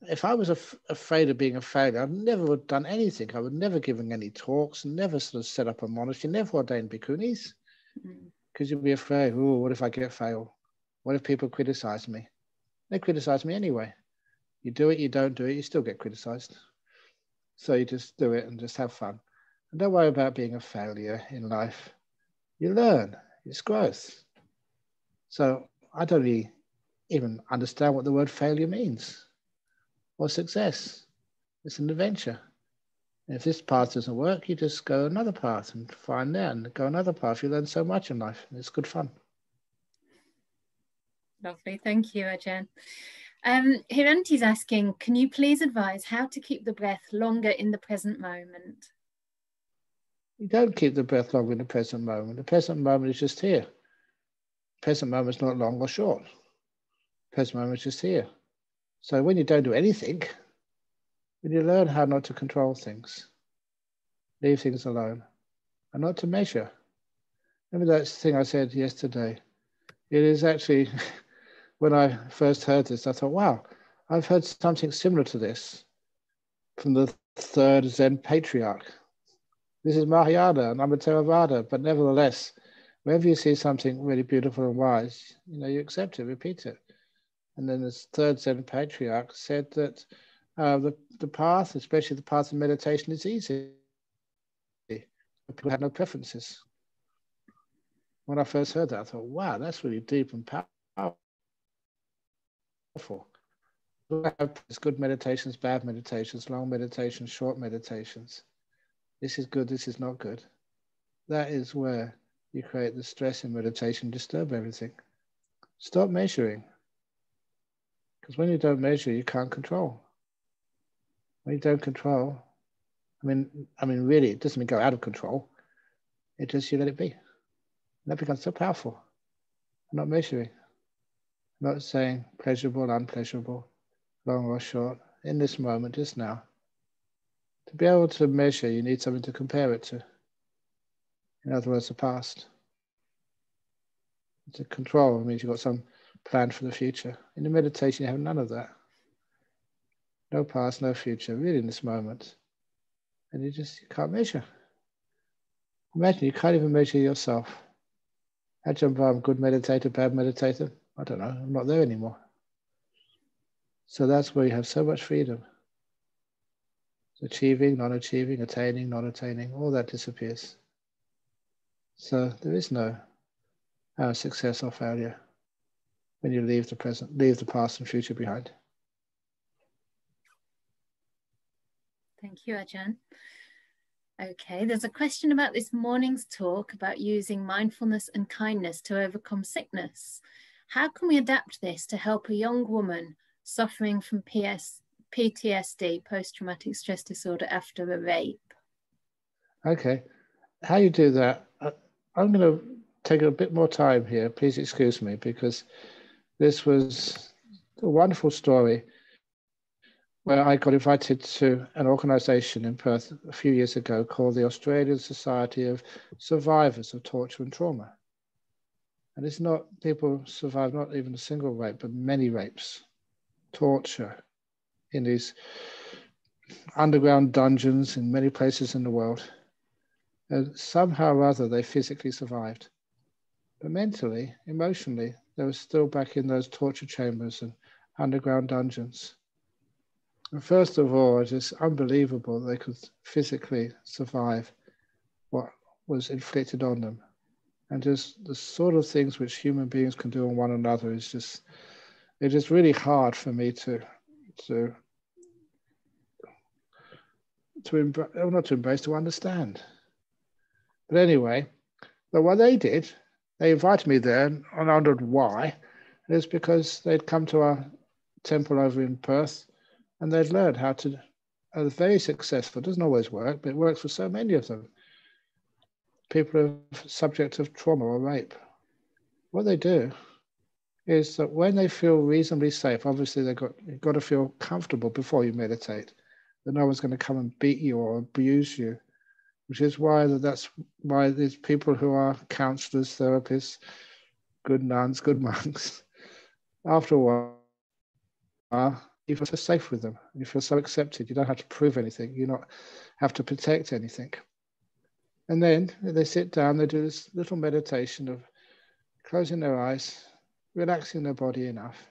if I was af- afraid of being a failure, I never would have done anything. I would never given any talks, never sort of set up a monastery, never ordained bhikkhunis, because mm-hmm. you'd be afraid. Oh, what if I get failed? What if people criticize me? They criticize me anyway. You do it, you don't do it, you still get criticized. So you just do it and just have fun. And don't worry about being a failure in life. You learn, it's growth. So I don't really even understand what the word failure means or success. It's an adventure. And if this path doesn't work, you just go another path and find that and go another path. You learn so much in life. And it's good fun. Lovely. Thank you, Ajahn. Um, Hiranti's asking, can you please advise how to keep the breath longer in the present moment? You don't keep the breath longer in the present moment. The present moment is just here. The present moment is not long or short. The present moment is just here. So when you don't do anything, when you learn how not to control things, leave things alone, and not to measure. Remember that thing I said yesterday? It is actually when I first heard this, I thought, wow, I've heard something similar to this from the third Zen patriarch. This is Mahayana and I'm a Theravada, but nevertheless, whenever you see something really beautiful and wise, you know, you accept it, repeat it. And then this third Zen patriarch said that uh, the, the path, especially the path of meditation, is easy. People have no preferences. When I first heard that, I thought, wow, that's really deep and powerful There's good meditations, bad meditations, long meditations, short meditations. This is good, this is not good. That is where you create the stress in meditation, disturb everything. Stop measuring. Because when you don't measure, you can't control. When you don't control, I mean, I mean, really, it doesn't mean go out of control. It just you let it be. And that becomes so powerful. I'm not measuring. Not saying pleasurable, unpleasurable, long or short. In this moment, just now. To be able to measure, you need something to compare it to. In other words, the past. To control means you've got some plan for the future. In the meditation, you have none of that. No past, no future, really in this moment. And you just you can't measure. Imagine you can't even measure yourself. Ajahn Brahm, good meditator, bad meditator? I don't know. I'm not there anymore. So that's where you have so much freedom. Achieving, non achieving, attaining, non attaining, all that disappears. So there is no uh, success or failure when you leave the present, leave the past and future behind. Thank you, Ajahn. Okay, there's a question about this morning's talk about using mindfulness and kindness to overcome sickness. How can we adapt this to help a young woman suffering from PS, PTSD, post traumatic stress disorder, after a rape? Okay, how you do that? Uh, I'm going to take a bit more time here. Please excuse me because this was a wonderful story where I got invited to an organization in Perth a few years ago called the Australian Society of Survivors of Torture and Trauma. And it's not people survive not even a single rape, but many rapes, torture in these underground dungeons in many places in the world. And somehow or other they physically survived. But mentally, emotionally, they were still back in those torture chambers and underground dungeons And first of all, it is unbelievable they could physically survive what was inflicted on them. And just the sort of things which human beings can do on one another is just, it is really hard for me to, to, to embrace, not to embrace, to understand. But anyway, but what they did, they invited me there and I wondered why. And it's because they'd come to our temple over in Perth and they'd learned how to uh, are very successful. It doesn't always work, but it works for so many of them. People who are subject of trauma or rape. What they do is that when they feel reasonably safe, obviously they've got you've got to feel comfortable before you meditate, that no one's going to come and beat you or abuse you, which is why that's why there's people who are counselors, therapists, good nuns, good monks. After a while, you feel so safe with them. You feel so accepted. You don't have to prove anything. You don't have to protect anything. And then they sit down, they do this little meditation of closing their eyes, relaxing their body enough.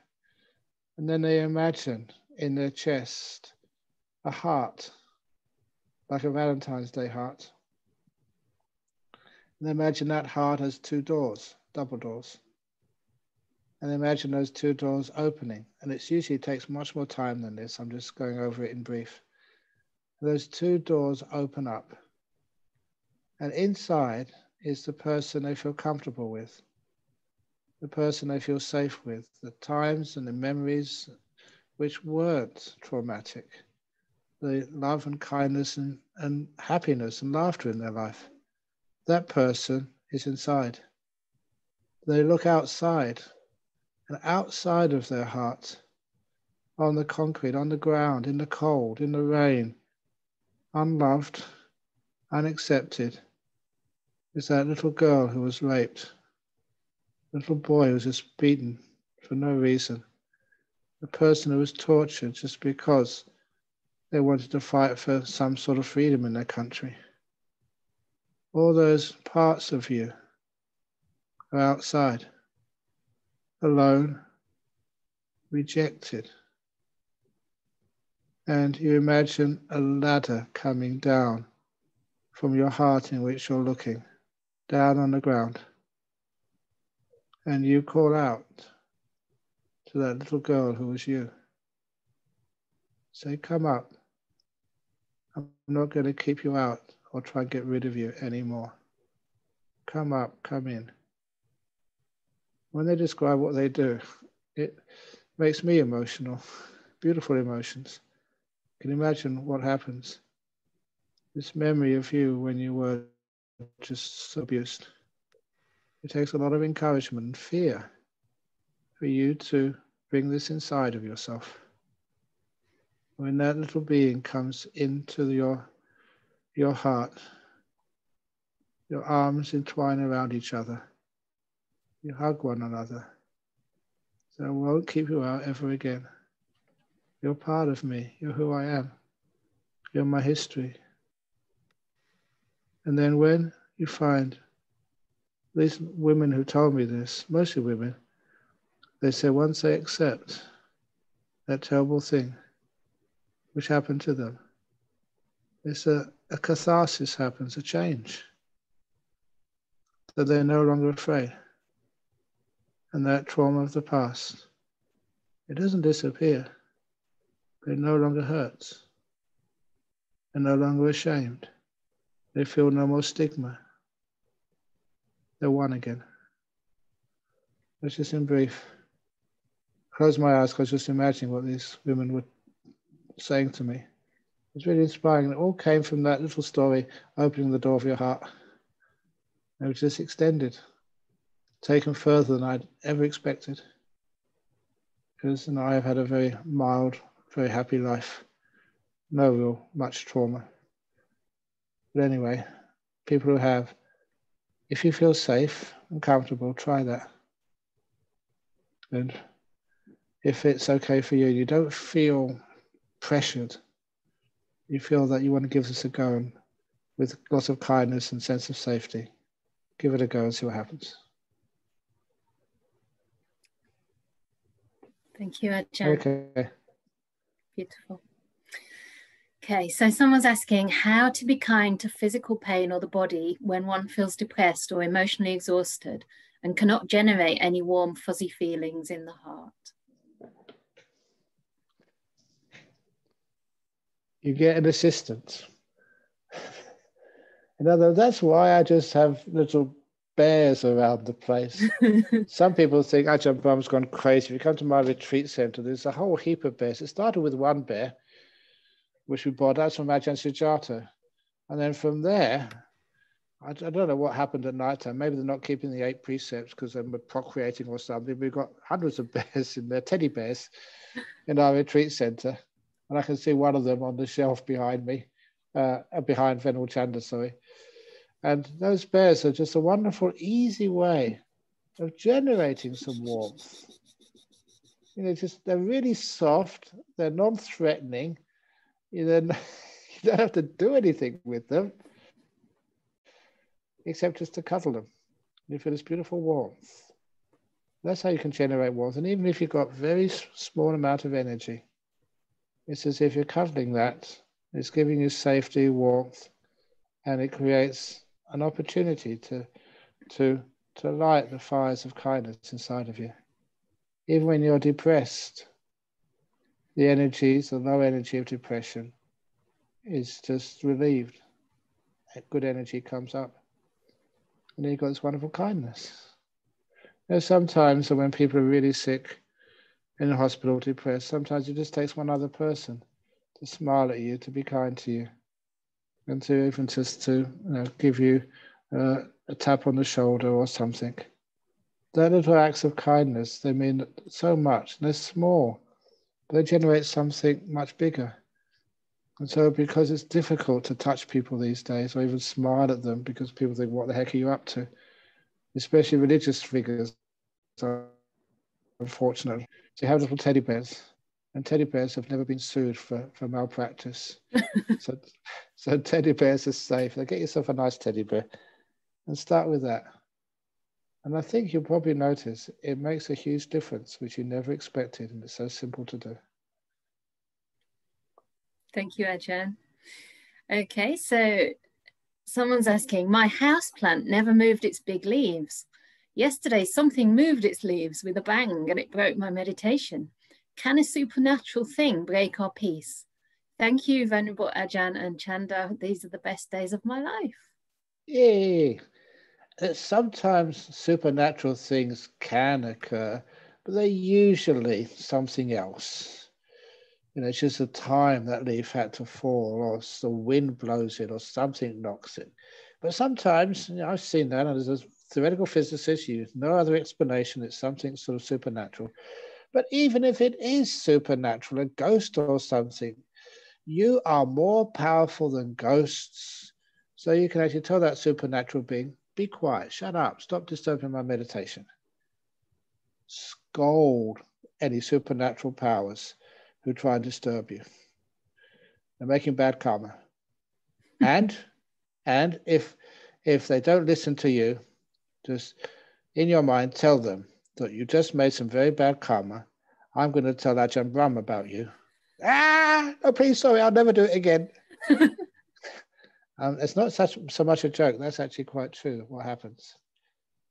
And then they imagine in their chest a heart, like a Valentine's Day heart. And they imagine that heart has two doors, double doors and imagine those two doors opening. And it usually takes much more time than this. I'm just going over it in brief. Those two doors open up, and inside is the person they feel comfortable with, the person they feel safe with, the times and the memories which weren't traumatic, the love and kindness and, and happiness and laughter in their life. That person is inside. They look outside and outside of their heart, on the concrete, on the ground, in the cold, in the rain, unloved, unaccepted, is that little girl who was raped, little boy who was just beaten for no reason, the person who was tortured just because they wanted to fight for some sort of freedom in their country. All those parts of you are outside alone, rejected. And you imagine a ladder coming down from your heart in which you're looking, down on the ground. And you call out to that little girl who was you. Say, come up. I'm not going to keep you out or try and get rid of you anymore. come up, come in. When they describe what they do, it makes me emotional, beautiful emotions. Can you imagine what happens? This memory of you when you were just abused. It takes a lot of encouragement and fear for you to bring this inside of yourself. When that little being comes into your, your heart, your arms entwine around each other, you hug one another. So I won't keep you out ever again. You're part of me. You're who I am. You're my history. And then when you find these women who told me this, mostly women, they say once they accept that terrible thing which happened to them, it's a, a catharsis happens, a change. That they're no longer afraid. And that trauma of the past, it doesn't disappear. It no longer hurts. They're no longer ashamed. They feel no more stigma. They're one again. That's just in brief. Close my eyes because just imagining what these women were saying to me. It's really inspiring. It all came from that little story, opening the door of your heart. It was just extended, taken further than I'd ever expected. Because you know, I've had a very mild, very happy life. No real much trauma. But anyway, people who have, if you feel safe and comfortable, try that. And if it's okay for you, you don't feel pressured. You feel that you want to give this a go and with lots of kindness and sense of safety. Give it a go and see what happens. Thank you, Ajahn. Okay. Beautiful. Okay, so someone's asking how to be kind to physical pain or the body when one feels depressed or emotionally exhausted and cannot generate any warm, fuzzy feelings in the heart. You get an assistant. In other words, that's why I just have little bears around the place. Some people think Ajahn Brahm's gone crazy. If you come to my retreat center, there's a whole heap of bears. It started with one bear which we bought out from Ajahn Sujato. And then from there, I, I, don't know what happened at night time. Maybe they're not keeping the eight precepts because they're procreating or something. We've got hundreds of bears in there, teddy bears, in our retreat center. And I can see one of them on the shelf behind me, uh, behind Venal Canda, sorry. And those bears are just a wonderful, easy way of generating some warmth. You know, just they're really soft, they're non-threatening, you then you don't have to do anything with them except just to cuddle them. You feel this beautiful warmth. That's how you can generate warmth. And even if you've got very small amount of energy, it's as if you're cuddling that. It's giving you safety, warmth, and it creates an opportunity to, to, to light the fires of kindness inside of you. Even when you're depressed, the energies, the low energy of depression, is just relieved. Good energy comes up. And then you've got this wonderful kindness. You know, sometimes when people are really sick in the hospital, depressed, sometimes it just takes one other person to smile at you, to be kind to you, and to even just to you know, give you uh, a tap on the shoulder or something. That little acts of kindness, they mean so much. They're small they generate something much bigger. And so, because it's difficult to touch people these days or even smile at them because people think, what the heck are you up to? Especially religious figures, So unfortunately. So, you have little teddy bears, and teddy bears have never been sued for, for malpractice. so, so, teddy bears are safe. So get yourself a nice teddy bear and start with that. And I think you'll probably notice it makes a huge difference, which you never expected, and it's so simple to do. Thank you, Ajahn. Okay, so someone's asking, my house plant never moved its big leaves. Yesterday, something moved its leaves with a bang and it broke my meditation. Can a supernatural thing break our peace? Thank you, Venerable Ajahn and Canda. These are the best days of my life. Yay! That sometimes supernatural things can occur, but they're usually something else. You know, it's just the time that leaf had to fall, or the wind blows it, or something knocks it. But sometimes, you know, I've seen that, and as a theoretical physicist, you no other explanation. It's something sort of supernatural. But even if it is supernatural, a ghost or something, you are more powerful than ghosts. So you can actually tell that supernatural being, be quiet, shut up, stop disturbing my meditation. Scold any supernatural powers who try and disturb you. They're making bad karma. and and if if they don't listen to you, just in your mind tell them that you just made some very bad karma. I'm going to tell Ajahn Brahm about you. Ah, no, please, sorry, I'll never do it again. um, it's not such so much a joke. That's actually quite true. What happens?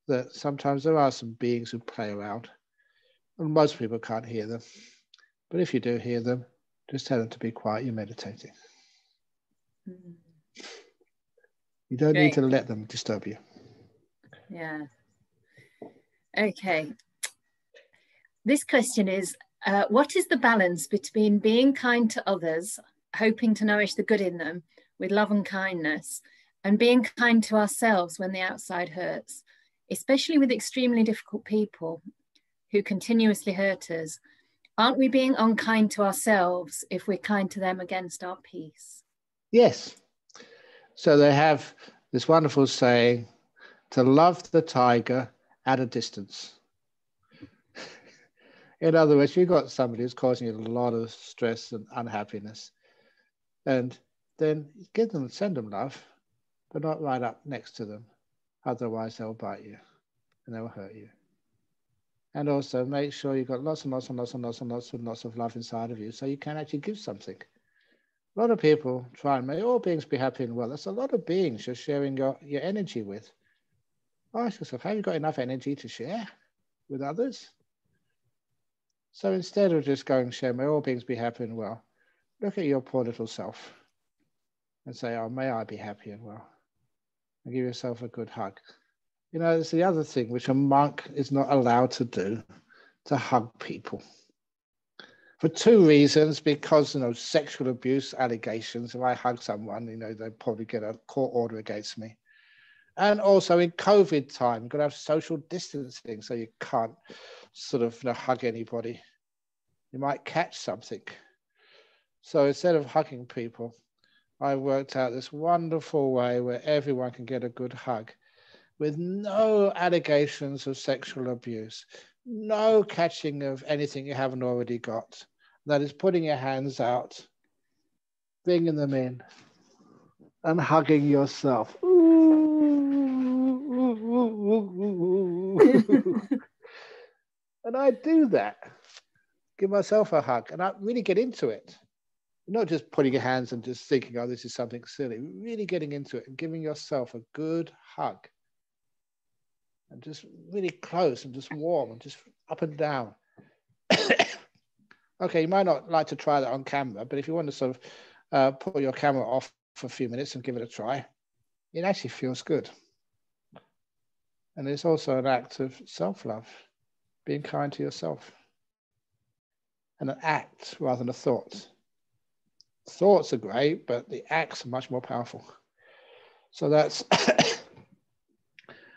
That sometimes there are some beings who play around, and most people can't hear them. But if you do hear them, just tell them to be quiet. You're meditating. You don't Great. need to let them disturb you. Yeah. Okay. This question is uh, What is the balance between being kind to others, hoping to nourish the good in them with love and kindness, and being kind to ourselves when the outside hurts, especially with extremely difficult people who continuously hurt us? Aren't we being unkind to ourselves if we're kind to them against our peace? Yes. So they have this wonderful saying to love the tiger at a distance. In other words, you've got somebody who's causing you a lot of stress and unhappiness, and then give them, send them love, but not right up next to them. Otherwise, they'll bite you and they'll hurt you. And also make sure you've got lots and lots and lots and lots and lots and lots of love inside of you so you can actually give something. A lot of people try and make all beings be happy and well. That's a lot of beings you're sharing your, your energy with. Ask yourself, have you got enough energy to share with others? So instead of just going, share, may all beings be happy and well, look at your poor little self and say, oh, may I be happy and well. And give yourself a good hug. You know, it's the other thing which a monk is not allowed to do, to hug people. For two reasons, because, you know, sexual abuse allegations, if I hug someone, you know, they'd probably get a court order against me. And also in COVID time, you've got to have social distancing, so you can't sort of you know, hug anybody. You might catch something. So instead of hugging people, I worked out this wonderful way where everyone can get a good hug with no allegations of sexual abuse, no catching of anything you haven't already got. That is putting your hands out, bringing them in, and hugging yourself. and I do that. Give myself a hug and I really get into it. Not just putting your hands and just thinking, oh, this is something silly. Really getting into it and giving yourself a good hug. And just really close and just warm and just up and down. okay, you might not like to try that on camera, but if you want to sort of uh, put your camera off for a few minutes and give it a try, it actually feels good. And it's also an act of self love, being kind to yourself. And an act rather than a thought. Thoughts are great, but the acts are much more powerful. So that's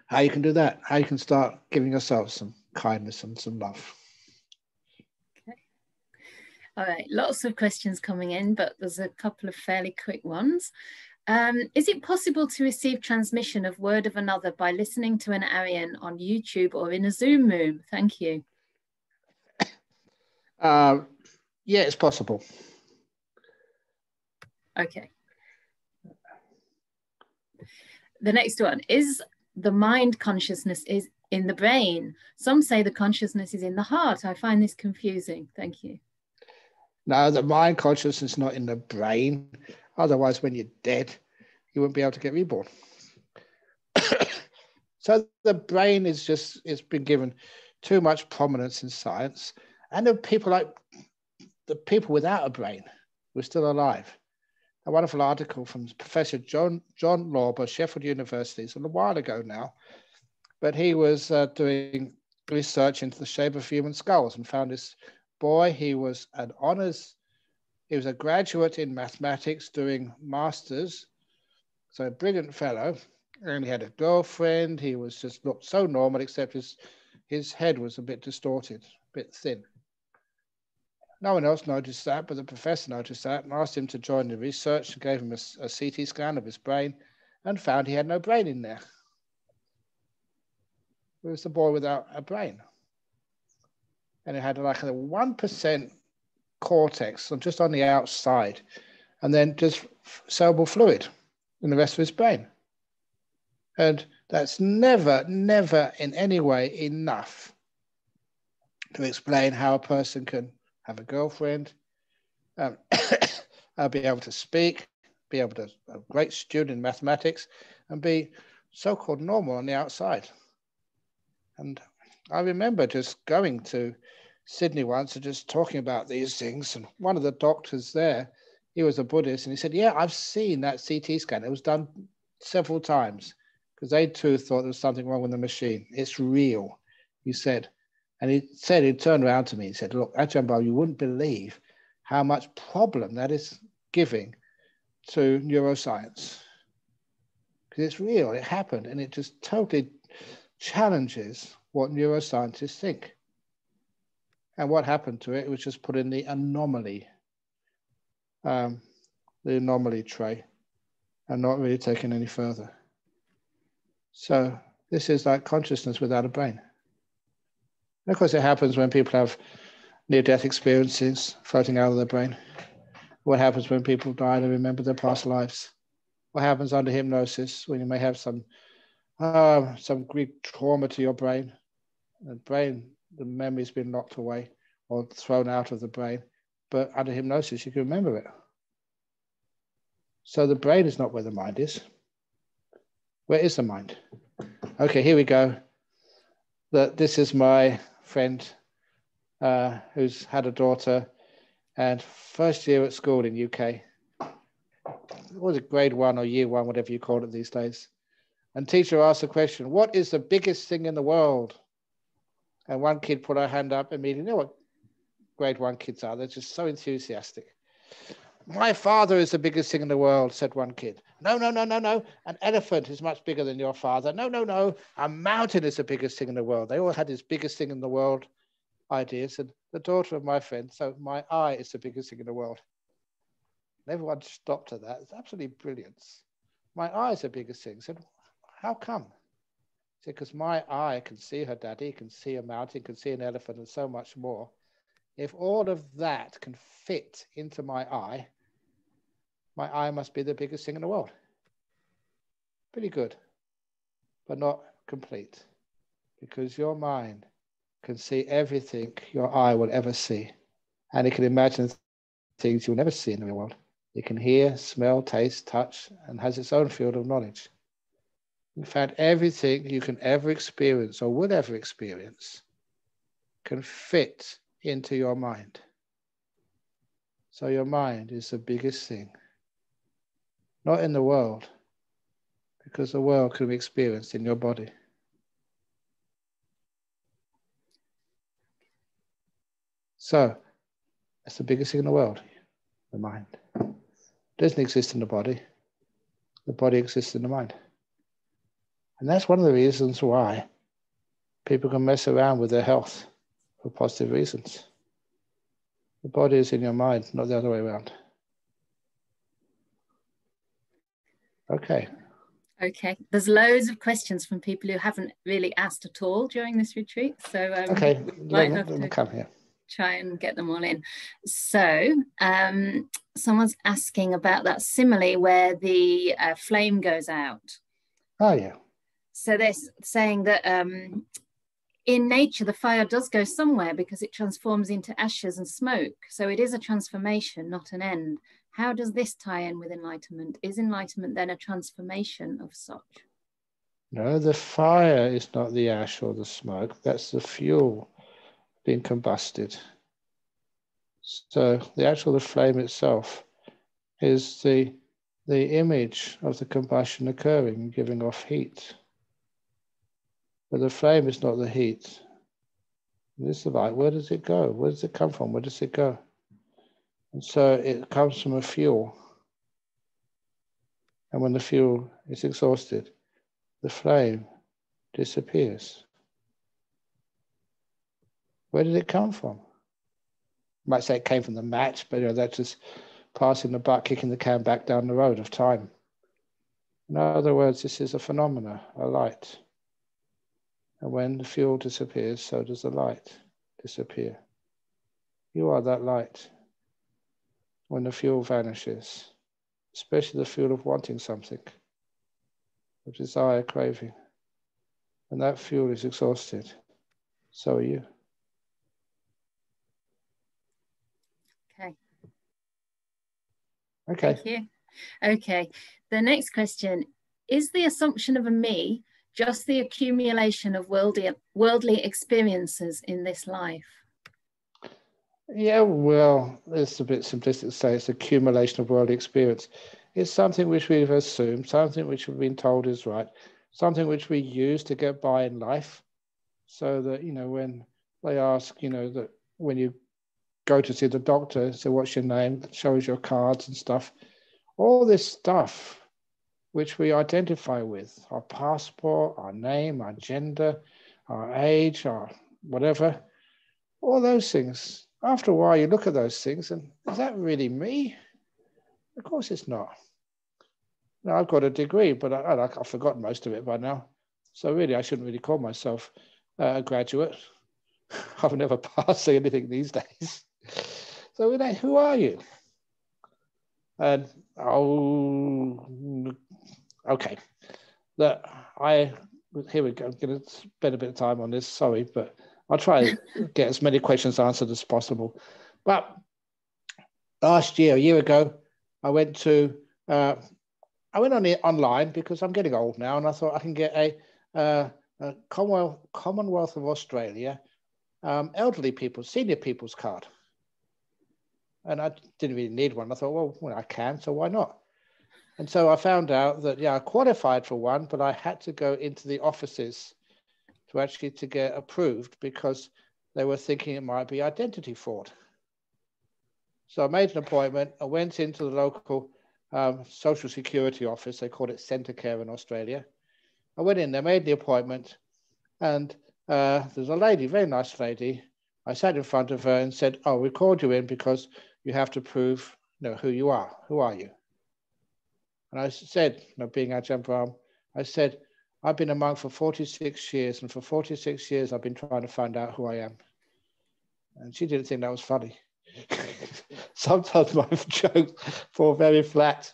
how you can do that, how you can start giving yourself some kindness and some love. Okay. All right, lots of questions coming in, but there's a couple of fairly quick ones. Um, is it possible to receive transmission of word of another by listening to an Ariyan on YouTube or in a Zoom room? Thank you. Uh, yeah, it's possible. Okay. The next one is the mind consciousness is in the brain. Some say the consciousness is in the heart. I find this confusing. Thank you. No, the mind consciousness is not in the brain. Otherwise, when you're dead, you won't be able to get reborn. so the brain is just it's been given too much prominence in science, and the people like the people without a brain were still alive. A wonderful article from Professor John, John Lorber, Sheffield University. It's a while ago now, but he was uh, doing research into the shape of human skulls and found this boy. He was an honors, he was a graduate in mathematics doing masters, so a brilliant fellow. And he had a girlfriend. He was just looked so normal, except his his head was a bit distorted, a bit thin. No one else noticed that, but the professor noticed that and asked him to join the research and gave him a, a CT scan of his brain and found he had no brain in there. It was the boy without a brain. And it had like a 1% cortex just on the outside, and then just cerebral fluid in the rest of his brain. And that's never, never in any way enough to explain how a person can have a girlfriend, um, uh, be able to speak, be able to a great student in mathematics, and be so-called normal on the outside. And I remember just going to Sydney once and just talking about these things. And one of the doctors there, he was a Buddhist, and he said, "Yeah, I've seen that CT scan. It was done several times because they too thought there was something wrong with the machine. It's real," he said. And he said, he turned around to me and said, Look, Ajahn you wouldn't believe how much problem that is giving to neuroscience. Because it's real, it happened, and it just totally challenges what neuroscientists think. And what happened to it, it was just put in the anomaly, um, the anomaly tray, and not really taken any further. So this is like consciousness without a brain. And of course, it happens when people have near death experiences floating out of their brain. What happens when people die and remember their past lives? What happens under hypnosis when you may have some uh, some Greek trauma to your brain? The brain, the memory's been locked away or thrown out of the brain, but under hypnosis, you can remember it. So the brain is not where the mind is. Where is the mind? Okay, here we go. That this is my friend uh, who's had a daughter and first year at school in UK. Was it grade one or year one, whatever you call it these days? And teacher asked the question, what is the biggest thing in the world? And one kid put her hand up immediately. You know what grade one kids are? They're just so enthusiastic. My father is the biggest thing in the world, said one kid. No, no, no, no, no. An elephant is much bigger than your father. No, no, no. A mountain is the biggest thing in the world. They all had this biggest thing in the world ideas. And the daughter of my friend, so my eye is the biggest thing in the world. And everyone stopped at that. It's absolutely brilliant. My eye is the biggest thing. Said, how come? said, because my eye can see her daddy, can see a mountain, can see an elephant, and so much more. If all of that can fit into my eye, my eye must be the biggest thing in the world. Pretty good, but not complete, because your mind can see everything your eye will ever see, and it can imagine things you'll never see in the real world. It can hear, smell, taste, touch, and has its own field of knowledge. In fact, everything you can ever experience or will ever experience can fit into your mind. So your mind is the biggest thing not in the world, because the world can be experienced in your body. So, that's the biggest thing in the world, the mind. It doesn't exist in the body, the body exists in the mind. And that's one of the reasons why people can mess around with their health for positive reasons. The body is in your mind, not the other way around. Okay. Okay. There's loads of questions from people who haven't really asked at all during this retreat. So um, okay, might have to come here. Try and get them all in. So um, someone's asking about that simile where the uh, flame goes out. Oh yeah. So they're saying that um, in nature the fire does go somewhere because it transforms into ashes and smoke. So it is a transformation, not an end. How does this tie in with enlightenment? Is enlightenment then a transformation of such? No, the fire is not the ash or the smoke, that's the fuel being combusted. So the actual the flame itself is the the image of the combustion occurring giving off heat. But the flame is not the heat. This is the light. Where does it go? Where does it come from? Where does it go? So it comes from a fuel. And when the fuel is exhausted, the flame disappears. Where did it come from? You might say it came from the match, but you know, that's just passing the buck, kicking the can back down the road of time. In other words, this is a phenomena, a light. And when the fuel disappears, so does the light disappear. You are that light. When the fuel vanishes, especially the fuel of wanting something, of desire, craving, when that fuel is exhausted, so are you. Okay. Okay. Thank you. Okay. The next question is the assumption of a me just the accumulation of worldly, worldly experiences in this life? Yeah, well, it's a bit simplistic to say it's accumulation of worldly experience. It's something which we've assumed, something which we've been told is right, something which we use to get by in life. So that, you know, when they ask, you know, that when you go to see the doctor, say, what's your name? Shows your cards and stuff. All this stuff which we identify with our passport, our name, our gender, our age, our whatever, all those things. After a while, you look at those things and is that really me? Of course, it's not. Now, I've got a degree, but I, have forgotten most of it by now. So, really, I shouldn't really call myself uh, a graduate. I've never passed anything these days. So, you know, who are you? And oh, okay. I here we go. I'm going to spend a bit of time on this. Sorry, but I'll try to get as many questions answered as possible. But last year, a year ago, I went to uh, I went on it online because I'm getting old now, and I thought I can get a, uh, a Commonwealth Commonwealth of Australia um, elderly people, senior people's card and I didn't really need one. I thought, well, well, I can, so why not? And so I found out that yeah, I qualified for one, but I had to go into the offices to actually to get approved because they were thinking it might be identity fraud. So I made an appointment. I went into the local um, social security office. They call it Centacare in Australia. I went in there, made the appointment, and uh, there's a lady, very nice lady. I sat in front of her and said, "Oh, we called you in because you have to prove you know, who you are. Who are you? And I said, you know, being Ajahn I said, I've been a monk for 46 years, and for 46 years, I've been trying to find out who I am. And she didn't think that was funny. Sometimes my jokes fall very flat.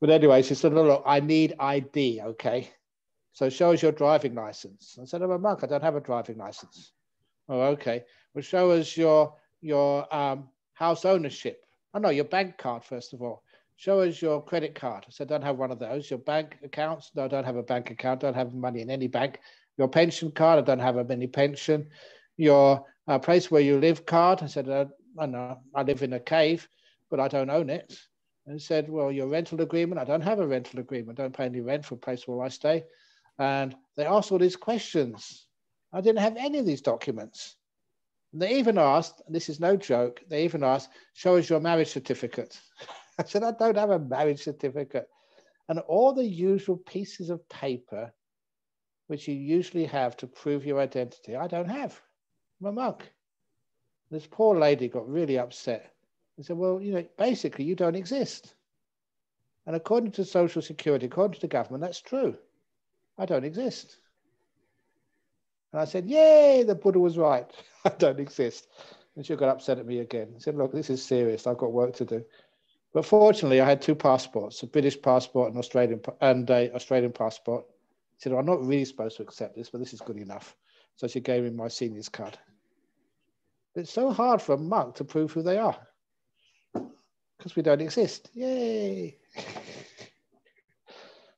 But anyway, she said, look, I need ID, okay? So show us your driving license. I said, I'm a monk, I don't have a driving license. Oh, okay. Well, show us your your um, house ownership. Oh no, your bank card, first of all. Show us your credit card. I said, don't have one of those. Your bank accounts? No, I don't have a bank account. Don't have money in any bank. Your pension card? I don't have a mini pension. Your uh, place where you live card? I said, uh, I know, I live in a cave, but I don't own it. And said, well, your rental agreement? I don't have a rental agreement. Don't pay any rent for a place where I stay. And they asked all these questions. I didn't have any of these documents. They even asked, and this is no joke, they even asked, show us your marriage certificate. I said, I don't have a marriage certificate. And all the usual pieces of paper which you usually have to prove your identity, I don't have. I'm a monk. This poor lady got really upset and said, Well, you know, basically, you don't exist. And according to Social Security, according to the government, that's true. I don't exist. And I said, Yay, the Buddha was right. I don't exist. And she got upset at me again. She said, Look, this is serious. I've got work to do. But fortunately, I had two passports, a British passport and Australian and a Australian passport. She said, I'm not really supposed to accept this, but this is good enough. So she gave me my senior's card. It's so hard for a monk to prove who they are because we don't exist. Yay.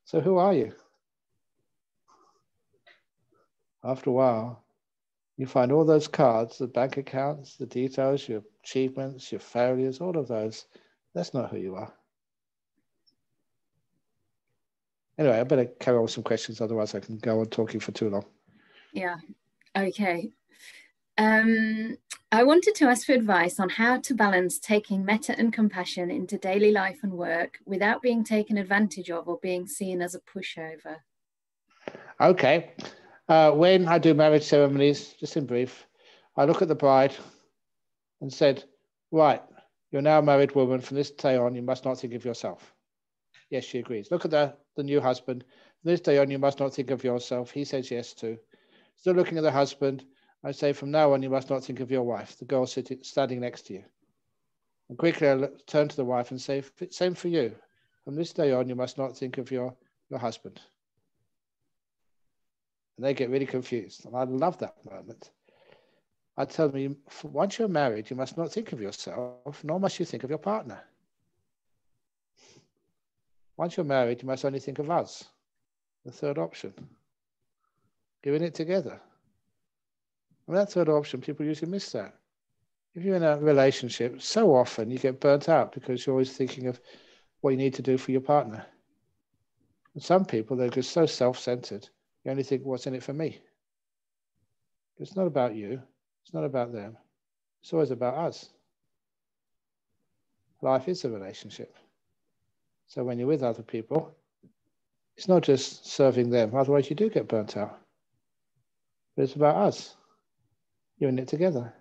so who are you? after a while, you find all those cards, the bank accounts, the details, your achievements, your failures, all of those. That's not who you are. Anyway, I better carry on with some questions, otherwise I can go on talking for too long. Yeah. Okay. Um, I wanted to ask for advice on how to balance taking metta and compassion into daily life and work without being taken advantage of or being seen as a pushover. Okay. Uh, when I do marriage ceremonies, just in brief, I look at the bride and said, Right, you're now a married woman. From this day on, you must not think of yourself. Yes, she agrees. Look at the, the new husband. From this day on, you must not think of yourself. He says yes too. Still looking at the husband, I say, From now on, you must not think of your wife, the girl sitting, standing next to you. And quickly I look, turn to the wife and say, Same for you. From this day on, you must not think of your, your husband. And they get really confused. And I love that moment. I tell them, once you're married, you must not think of yourself, nor must you think of your partner. Once you're married, you must only think of us, the third option, doing it together. And that third option, people usually miss that. If you're in a relationship, so often you get burnt out because you're always thinking of what you need to do for your partner. And some people, they're just so self centered, you only think, what's in it for me? It's not about you, it's not about them, it's always about us. Life is a relationship. So when you're with other people, it's not just serving them, otherwise, you do get burnt out. But it's about us. You're in it together.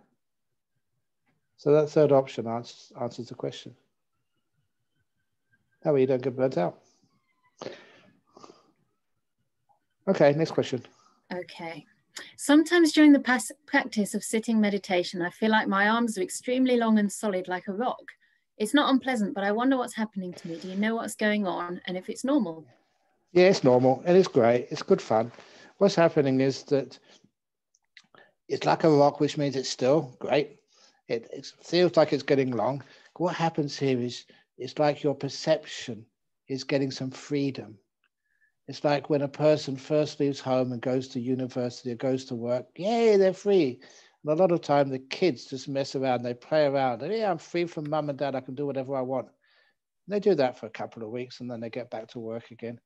So that third option answers, answers the question. That way you don't get burnt out. Okay, next question. Okay. Sometimes during the past practice of sitting meditation, I feel like my arms are extremely long and solid like a rock. It's not unpleasant, but I wonder what's happening to me. Do you know what's going on and if it's normal? Yeah, it's normal and it's great. It's good fun. What's happening is that it's like a rock, which means it's still great. It, it feels like it's getting long. What happens here is it's like your perception is getting some freedom it's like when a person first leaves home and goes to university or goes to work, yay, they're free. And a lot of time the kids just mess around, they play around. And, yeah, I'm free from mum and dad, I can do whatever I want. And they do that for a couple of weeks and then they get back to work again.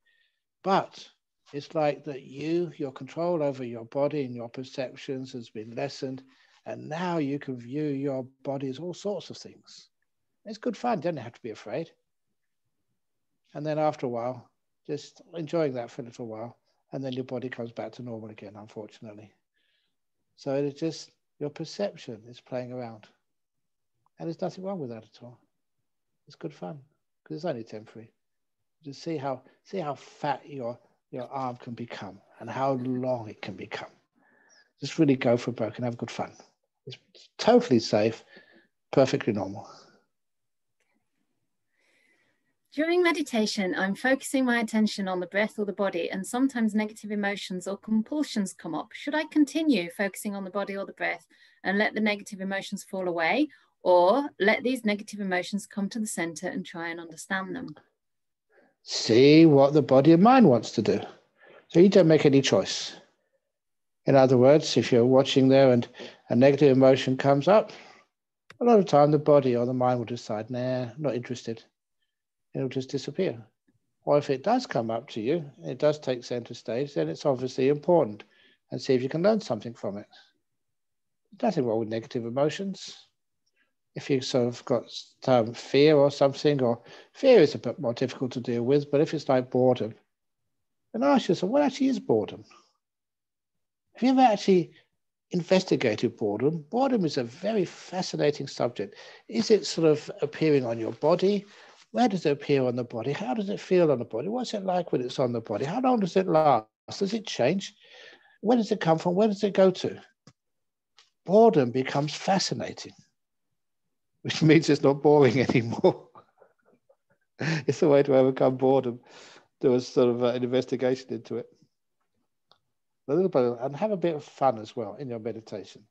But it's like that you, your control over your body and your perceptions has been lessened. And now you can view your body as all sorts of things. It's good fun, you don't have to be afraid. And then after a while, just enjoying that for a little while, and then your body comes back to normal again, unfortunately. So it's just your perception is playing around. And there's nothing wrong with that at all. It's good fun because it's only temporary. Just see how see how fat your your arm can become and how long it can become. Just really go for a broke and have good fun. It's totally safe, perfectly normal. During meditation, I'm focusing my attention on the breath or the body, and sometimes negative emotions or compulsions come up. Should I continue focusing on the body or the breath and let the negative emotions fall away, or let these negative emotions come to the center and try and understand them? See what the body and mind wants to do. So you don't make any choice. In other words, if you're watching there and a negative emotion comes up, a lot of time the body or the mind will decide, nah, not interested it'll just disappear. Or if it does come up to you, it does take center stage, then it's obviously important and see if you can learn something from it. Nothing wrong with negative emotions. If you sort of got um, fear or something, or fear is a bit more difficult to deal with, but if it's like boredom, then ask yourself, what actually is boredom? Have you ever actually investigated boredom? Boredom is a very fascinating subject. Is it sort of appearing on your body? Where does it appear on the body? How does it feel on the body? What's it like when it's on the body? How long does it last? Does it change? Where does it come from? Where does it go to? Boredom becomes fascinating, which means it's not boring anymore. it's a way to overcome boredom. Do a sort of uh, an investigation into it. A little bit, and have a bit of fun as well in your meditation.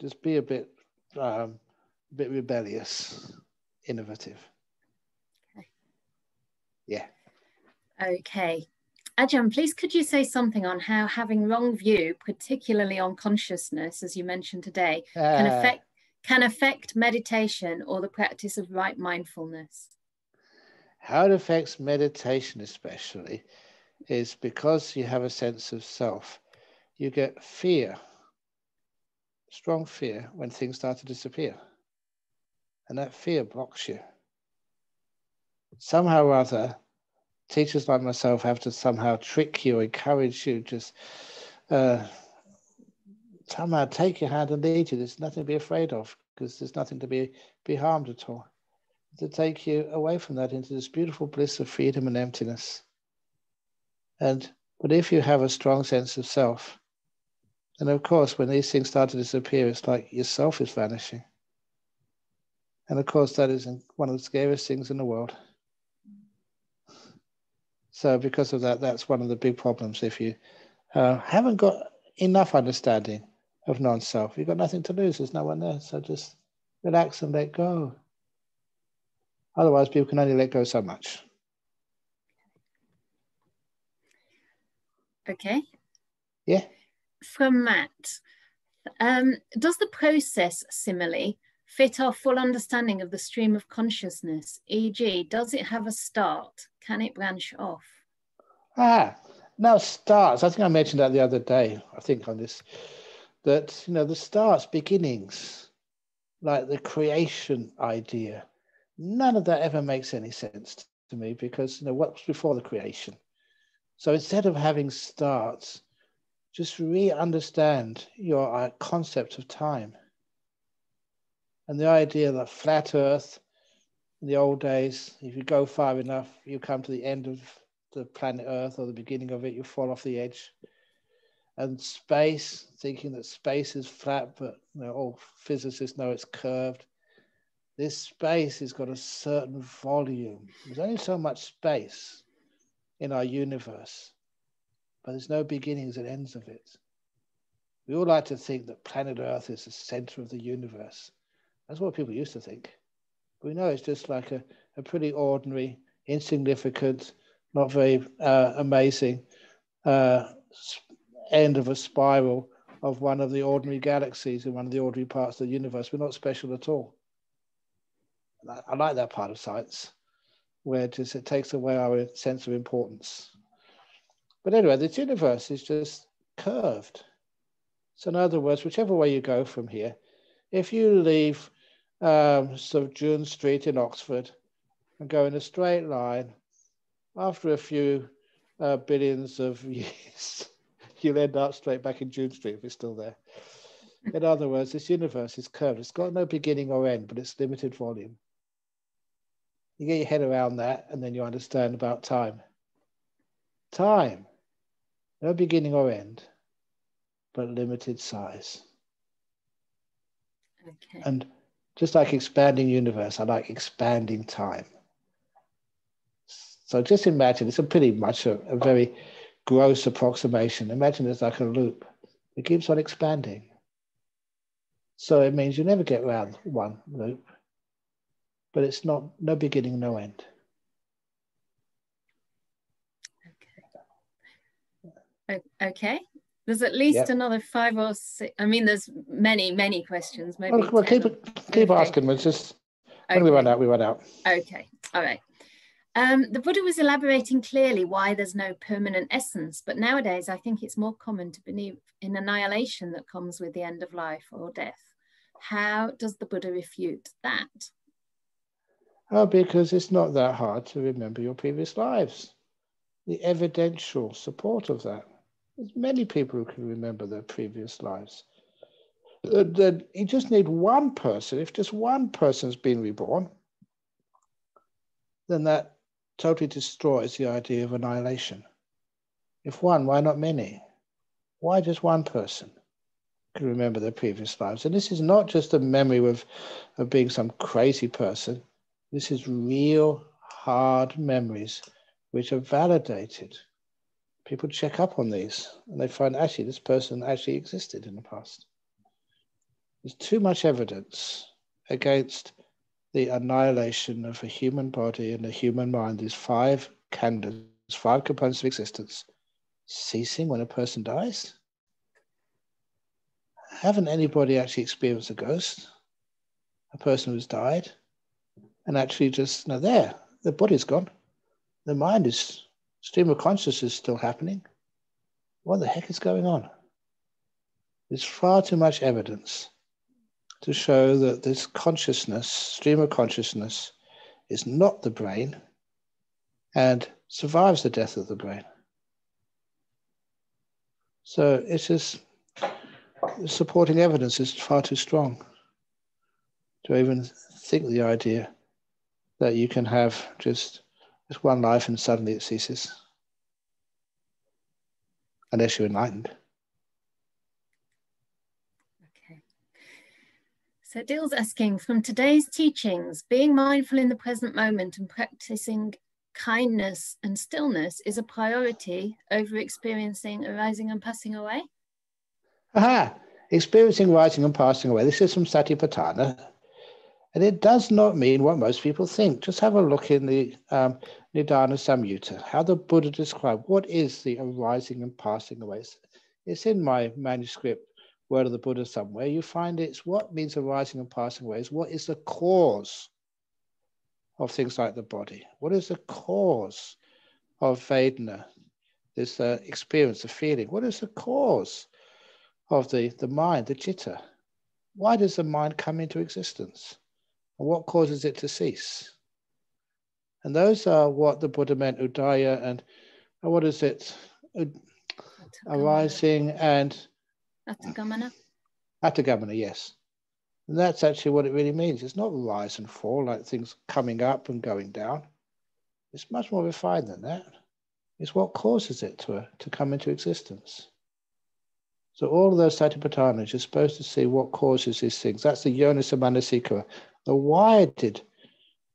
Just be a bit, um, a bit rebellious, innovative. Yeah. Okay. Ajahn, please could you say something on how having wrong view, particularly on consciousness, as you mentioned today, uh, can affect can affect meditation or the practice of right mindfulness? how it affects meditation, especially, is because you have a sense of self, you get fear, strong fear when things start to disappear. And that fear blocks you. Somehow or other, teachers like myself have to somehow trick you, encourage you, just uh, somehow take your hand and lead you. There's nothing to be afraid of because there's nothing to be, be harmed at all. To take you away from that into this beautiful bliss of freedom and emptiness. And but if you have a strong sense of self, and of course, when these things start to disappear, it's like yourself is vanishing. And of course, that is one of the scariest things in the world. So, because of that, that's one of the big problems. If you uh, haven't got enough understanding of non self, you've got nothing to lose. There's no one there. So, just relax and let go. Otherwise, people can only let go so much. Okay. Yeah. From Matt, um, does the process simile fit our full understanding of the stream of consciousness? E.g., does it have a start? Can it branch off? Ah, now starts. I think I mentioned that the other day. I think on this that you know the starts, beginnings, like the creation idea None of that ever makes any sense to me because you know what's before the creation. So instead of having starts, just re-understand your uh, concept of time and the idea that flat Earth in the old days, if you go far enough, you come to the end of the planet Earth or the beginning of it, you fall off the edge. And space, thinking that space is flat, but you know, all physicists know it's curved this space has got a certain volume. There's only so much space in our universe, but there's no beginnings and ends of it. We all like to think that planet Earth is the center of the universe. That's what people used to think. We know it's just like a, a pretty ordinary, insignificant, not very uh, amazing uh, end of a spiral of one of the ordinary galaxies in one of the ordinary parts of the universe. We're not special at all. I like that part of science, where it, just it takes away our sense of importance. But anyway, this universe is just curved. So in other words, whichever way you go from here, if you leave um, June Street in Oxford and go in a straight line, after a few uh, billions of years, you'll end up straight back in June Street if it's still there. In other words, this universe is curved. It's got no beginning or end, but it's limited volume. You get your head around that, and then you understand about time. Time, no beginning or end, but limited size. Okay. And just like expanding universe, I like expanding time. So just imagine it's a pretty much a, a very gross approximation. Imagine it's like a loop. It keeps on expanding. So it means you never get around one loop but it's not no beginning, no end. Okay. Okay. There's at least yep. another five or six. I mean, there's many, many questions. Maybe well, well keep keep okay. asking. It's just okay. when we run out, we run out. Okay. All right. Um, the Buddha was elaborating clearly why there's no permanent essence, but nowadays I think it's more common to believe in annihilation that comes with the end of life or death. How does the Buddha refute that? Oh, because it's not that hard to remember your previous lives. The evidential support of that. There's many people who can remember their previous lives. Uh, then you just need one person. If just one person's been reborn, then that totally destroys the idea of annihilation. If one, why not many? Why just one person can remember their previous lives? And this is not just a memory of, of being some crazy person. This is real hard memories which are validated. People check up on these and they find actually this person actually existed in the past. There's too much evidence against the annihilation of a human body and a human mind. These five khandhas, five components of existence, ceasing when a person dies. Haven't anybody actually experienced a ghost? A person who's died? and actually just know, there. the body's gone. The mind is, stream of consciousness is still happening. What the heck is going on? There's far too much evidence to show that this consciousness, stream of consciousness, is not the brain and survives the death of the brain. So it's just supporting evidence is far too strong to even think the idea that you can have just, just one life and suddenly it ceases. Unless you're enlightened. Okay. So Dill's asking from today's teachings, being mindful in the present moment and practicing kindness and stillness is a priority over experiencing arising and passing away? Aha, experiencing rising and passing away. This is from Satipatthana. And it does not mean what most people think. Just have a look in the um, Nidana Samyutta, how the Buddha described what is the arising and passing away. It's in my manuscript, Word of the Buddha, somewhere. You find it's what means arising and passing away is what is the cause of things like the body? What is the cause of Vedana, this uh, experience of feeling? What is the cause of the, the mind, the citta? Why does the mind come into existence? And what causes it to cease? And those are what the Buddha meant, udaya and uh, what is it? arising and Atagamana. Atagamana, yes. And that's actually what it really means. It's not rise and fall, like things coming up and going down. It's much more refined than that. It's what causes it to, to come into existence. So all of those satipatthanas, you're supposed to see what causes these things. That's the yoniso manasikara. The why did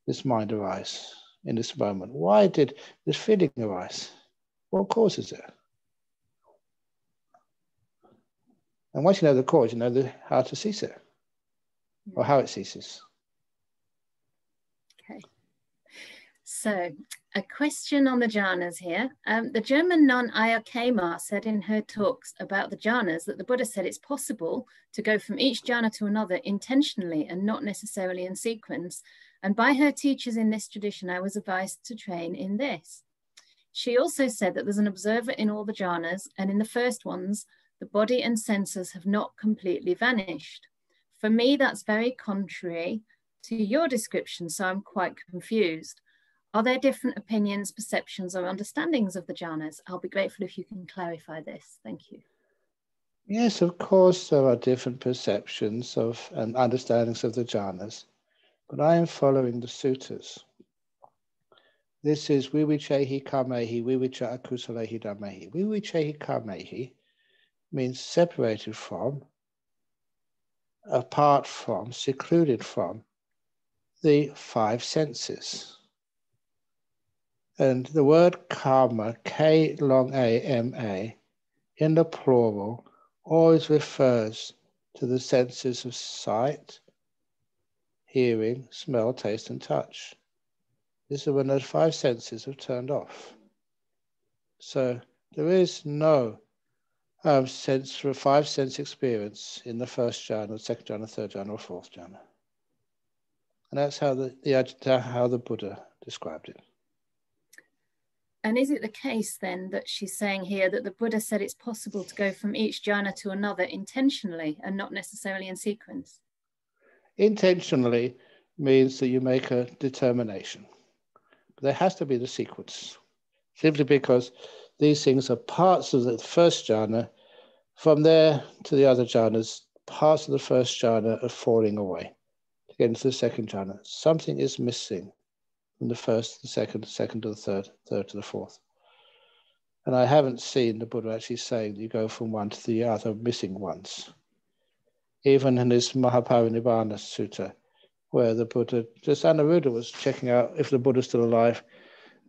this mind arise in this moment? Why did this feeling arise? What causes it? And once you know the cause, you know the, how to cease it or how it ceases. Okay. So, a question on the jhanas here. Um, the German nun Ayya Khema said in her talks about the jhanas that the Buddha said it's possible to go from each jhana to another intentionally and not necessarily in sequence. And by her teachers in this tradition, I was advised to train in this. She also said that there's an observer in all the jhanas, and in the first ones, the body and senses have not completely vanished. For me, that's very contrary to your description, so I'm quite confused. Are there different opinions, perceptions, or understandings of the jhanas? I'll be grateful if you can clarify this. Thank you. Yes, of course, there are different perceptions of and understandings of the jhanas, but I am following the suttas. This is vivichehi kamehi, vivicca akusalehi dhammehi. Vivichehi kamehi means separated from apart from, secluded from the five senses. And the word kama, K long A M A, in the plural, always refers to the senses of sight, hearing, smell, taste, and touch. This is when those five senses have turned off. So there is no um, sense for a five sense experience in the first jhana, second jhana, third jhana, or fourth jhana. And that's how the, the how the Buddha described it. And is it the case then that she's saying here that the Buddha said it's possible to go from each jhana to another intentionally and not necessarily in sequence? Intentionally means that you make a determination. There has to be the sequence, simply because these things are parts of the first jhana. From there to the other jhanas, parts of the first jhana are falling away to get into the second jhana. Something is missing from the first, the second, second to the third, third to the fourth. And I haven't seen the Buddha actually saying that you go from one to the other, missing ones. Even in his Mahaparinibbana Sutta, where the Buddha, just Anuruddha was checking out if the Buddha's still alive,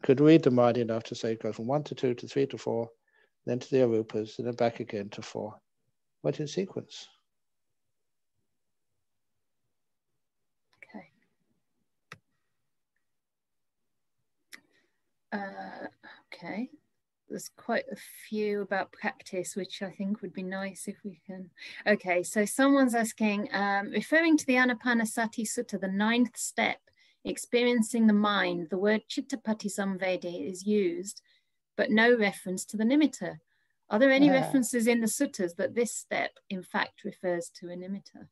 could read the mind enough to say go from one to two to three to four, then to the arupas, and then back again to four. Went in sequence. Uh, okay. There's quite a few about practice, which I think would be nice if we can. Okay, so someone's asking, um, referring to the Anapanasati Sutta, the ninth step experiencing the mind, the word chittapati samvedi is used, but no reference to the nimitta. Are there any yeah. references in the suttas that this step, in fact, refers to a nimitta?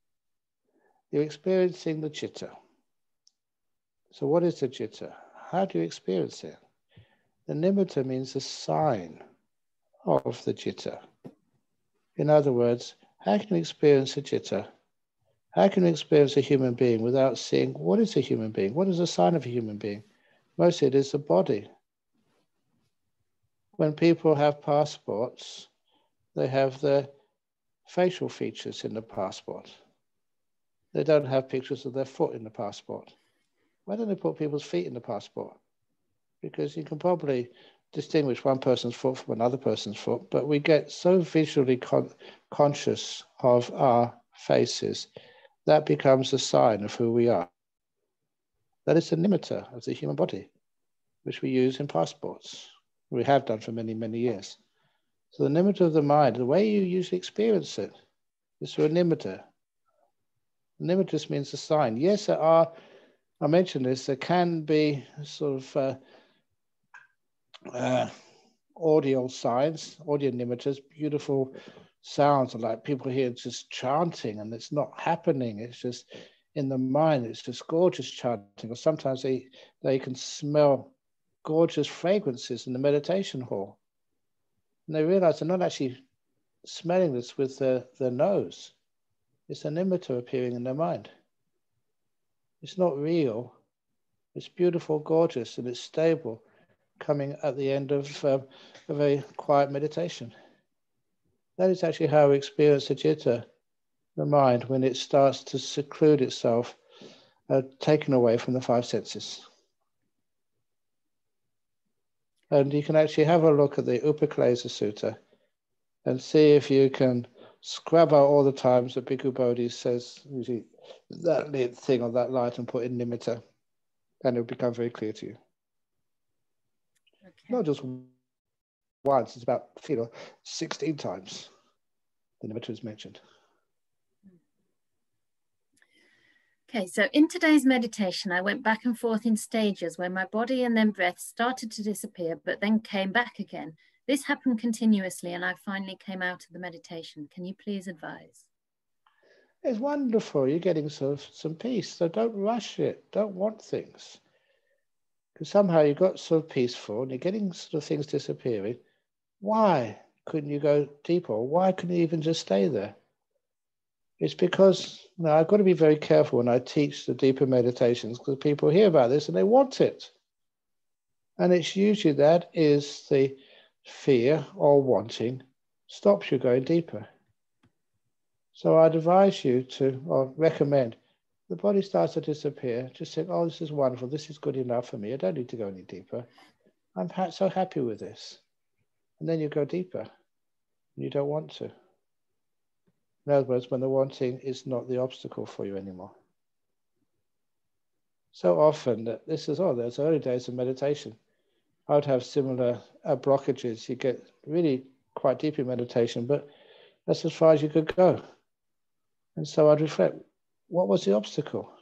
You're experiencing the chitta. So, what is the chitta? How do you experience it? The nimitta means the sign of the chitta. In other words, how can you experience a chitta? How can you experience a human being without seeing what is a human being? What is a sign of a human being? Mostly it is the body. When people have passports, they have their facial features in the passport. They don't have pictures of their foot in the passport. Why don't they put people's feet in the passport? Because you can probably distinguish one person's foot from another person's foot, but we get so visually con- conscious of our faces that becomes a sign of who we are. That is the nimitta of the human body, which we use in passports. We have done for many, many years. So the nimitta of the mind, the way you usually experience it, is through a nimitta. Nimitta means a sign. Yes, there are I mentioned this, there can be sort of uh, uh, audio signs, audio nimittas, beautiful sounds like people hear just chanting and it's not happening. It's just in the mind, it's just gorgeous chanting. Or sometimes they, they can smell gorgeous fragrances in the meditation hall. And they realize they're not actually smelling this with their, their nose. It's an nimitta appearing in their mind. It's not real. It's beautiful, gorgeous, and it's stable, coming at the end of um, a very quiet meditation. That is actually how we experience the citta, the mind, when it starts to seclude itself, uh, taken away from the five senses. And you can actually have a look at the Upakkilesa Sutta and see if you can scrub out all the times that Bhikkhu Bodhi says, that thing on that light and put in nimitta, and it'll become very clear to you. Okay. Not just once, it's about you know, 16 times the nimitta is mentioned. Okay, so in today's meditation, I went back and forth in stages where my body and then breath started to disappear, but then came back again. This happened continuously, and I finally came out of the meditation. Can you please advise? It's wonderful. You're getting sort of some peace. So don't rush it. Don't want things. Because somehow you got sort of peaceful and you're getting sort of things disappearing. Why couldn't you go deeper? Why couldn't you even just stay there? It's because you know, I've got to be very careful when I teach the deeper meditations because people hear about this and they want it. And it's usually that is the fear or wanting stops you going deeper. So I'd advise you to, or recommend, the body starts to disappear. Just think, oh, this is wonderful. This is good enough for me. I don't need to go any deeper. I'm so happy with this. And then you go deeper. And you don't want to. In other words, when the wanting is not the obstacle for you anymore. So often, that this is, oh, there's early days of meditation. I would have similar uh, blockages. You get really quite deep in meditation, but that's as far as you could go. And so I'd reflect, what was the obstacle?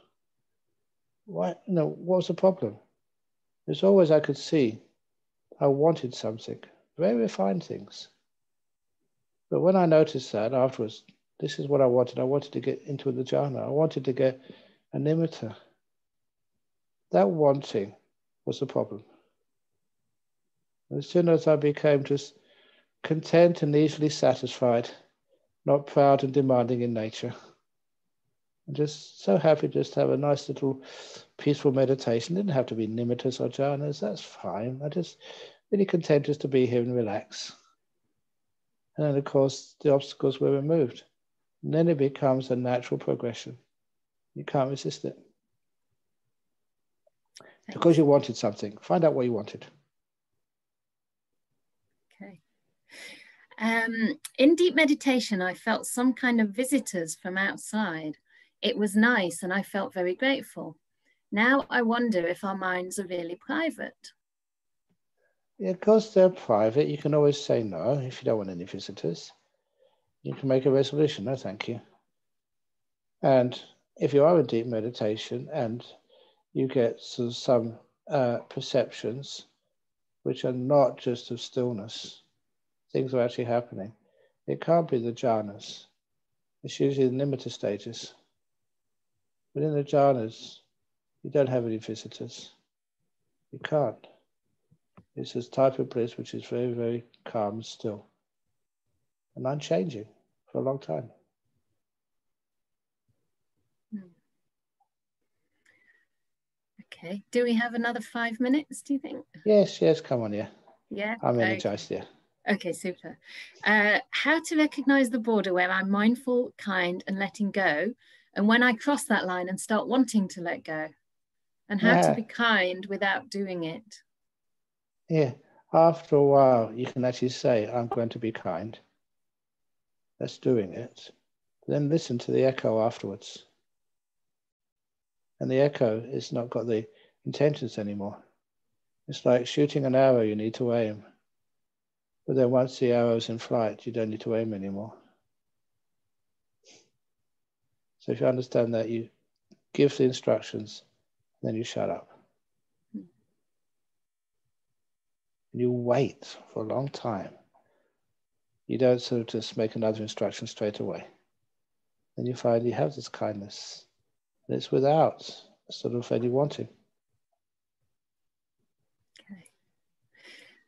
Why, know, what was the problem? There's always I could see I wanted something, very refined things. But when I noticed that afterwards, this is what I wanted. I wanted to get into the jhana. I wanted to get an nimitta. That wanting was the problem. As soon as I became just content and easily satisfied, not proud and demanding in nature, just so happy just to have a nice little peaceful meditation. Didn't have to be nimittas or jhanas, that's fine. I just really content just to be here and relax. And then, of course, the obstacles were removed. And then it becomes a natural progression. You can't resist it. Because you wanted something, find out what you wanted. Okay. Um, in deep meditation, I felt some kind of visitors from outside. It was nice and I felt very grateful. Now I wonder if our minds are really private. Yeah, because they're private, you can always say no if you don't want any visitors. You can make a resolution, no thank you. And if you are in deep meditation and you get some uh, perceptions which are not just of stillness. Things are actually happening. It can't be the jhanas. It's usually the nimitta stages. But in the jhanas, you don't have any visitors. You can't. It's this type of bliss which is very, very calm and still and unchanging for a long time. Hmm. Okay. Do we have another five minutes, do you think? Yes, yes, come on, yeah. Yeah. I'm energized, okay. yeah. Okay, super. Uh, how to recognize the border where I'm mindful, kind, and letting go, and when I cross that line and start wanting to let go, and how yeah. to be kind without doing it. Yeah, after a while, you can actually say, I'm going to be kind. That's doing it. Then listen to the echo afterwards. And the echo is not got the intentions anymore. It's like shooting an arrow, you need to aim. But then once the arrow's in flight, you don't need to aim anymore. So if you understand that, you give the instructions, then you shut up. You wait for a long time. You don't sort of just make another instruction straight away. Then you find you have this kindness. And it's without sort of any wanting. Okay.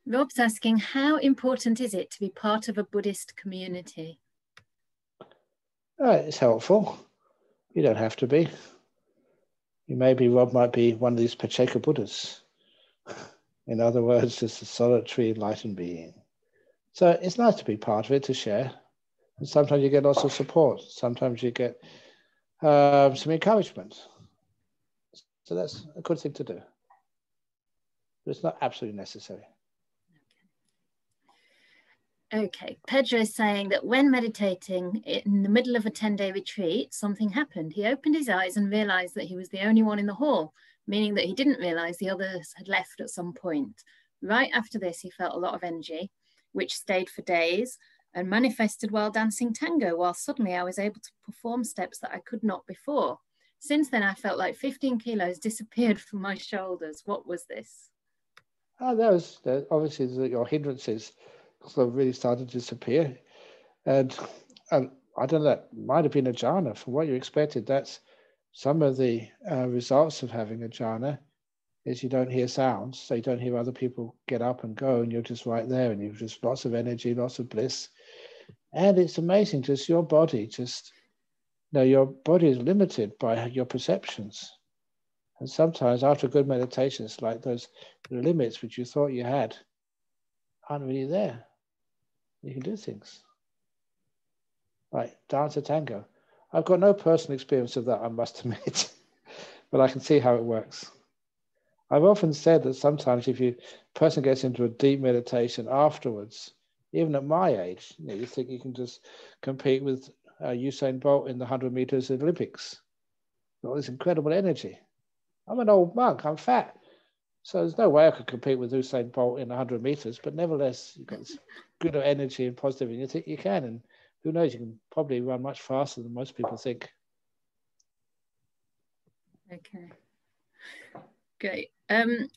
Rob's asking, how important is it to be part of a Buddhist community? Uh, it's helpful. You don't have to be. You may be, Rob might be one of these Pacceka Buddhas. In other words, just a solitary enlightened being. So it's nice to be part of it, to share. And sometimes you get lots of support. Sometimes you get um, some encouragement. So that's a good thing to do. But it's not absolutely necessary. Okay, Pedro is saying that when meditating in the middle of a 10 day retreat, something happened. He opened his eyes and realized that he was the only one in the hall, meaning that he didn't realize the others had left at some point. Right after this, he felt a lot of energy, which stayed for days and manifested while dancing tango, while suddenly I was able to perform steps that I could not before. Since then, I felt like 15 kilos disappeared from my shoulders. What was this? Oh, that was obviously your hindrances of really started to disappear. And, and I don't know, that might have been a jhana from what you expected. That's some of the uh, results of having a jhana is you don't hear sounds, so you don't hear other people get up and go, and you're just right there, and you've just lots of energy, lots of bliss. And it's amazing, just your body, just you know, your body is limited by your perceptions. And sometimes after good meditation, it's like those limits which you thought you had aren't really there. You can do things. Right, dance a tango. I've got no personal experience of that, I must admit, but I can see how it works. I've often said that sometimes if you person gets into a deep meditation afterwards, even at my age, you, know, you think you can just compete with uh, Usain Bolt in the 100 meters Olympics. All this incredible energy. I'm an old monk, I'm fat. So there's no way I could compete with Usain Bolt in 100 meters, but nevertheless, you've got this good energy and positive, and you think you can. And who knows, you can probably run much faster than most people think. Okay. Great. Um,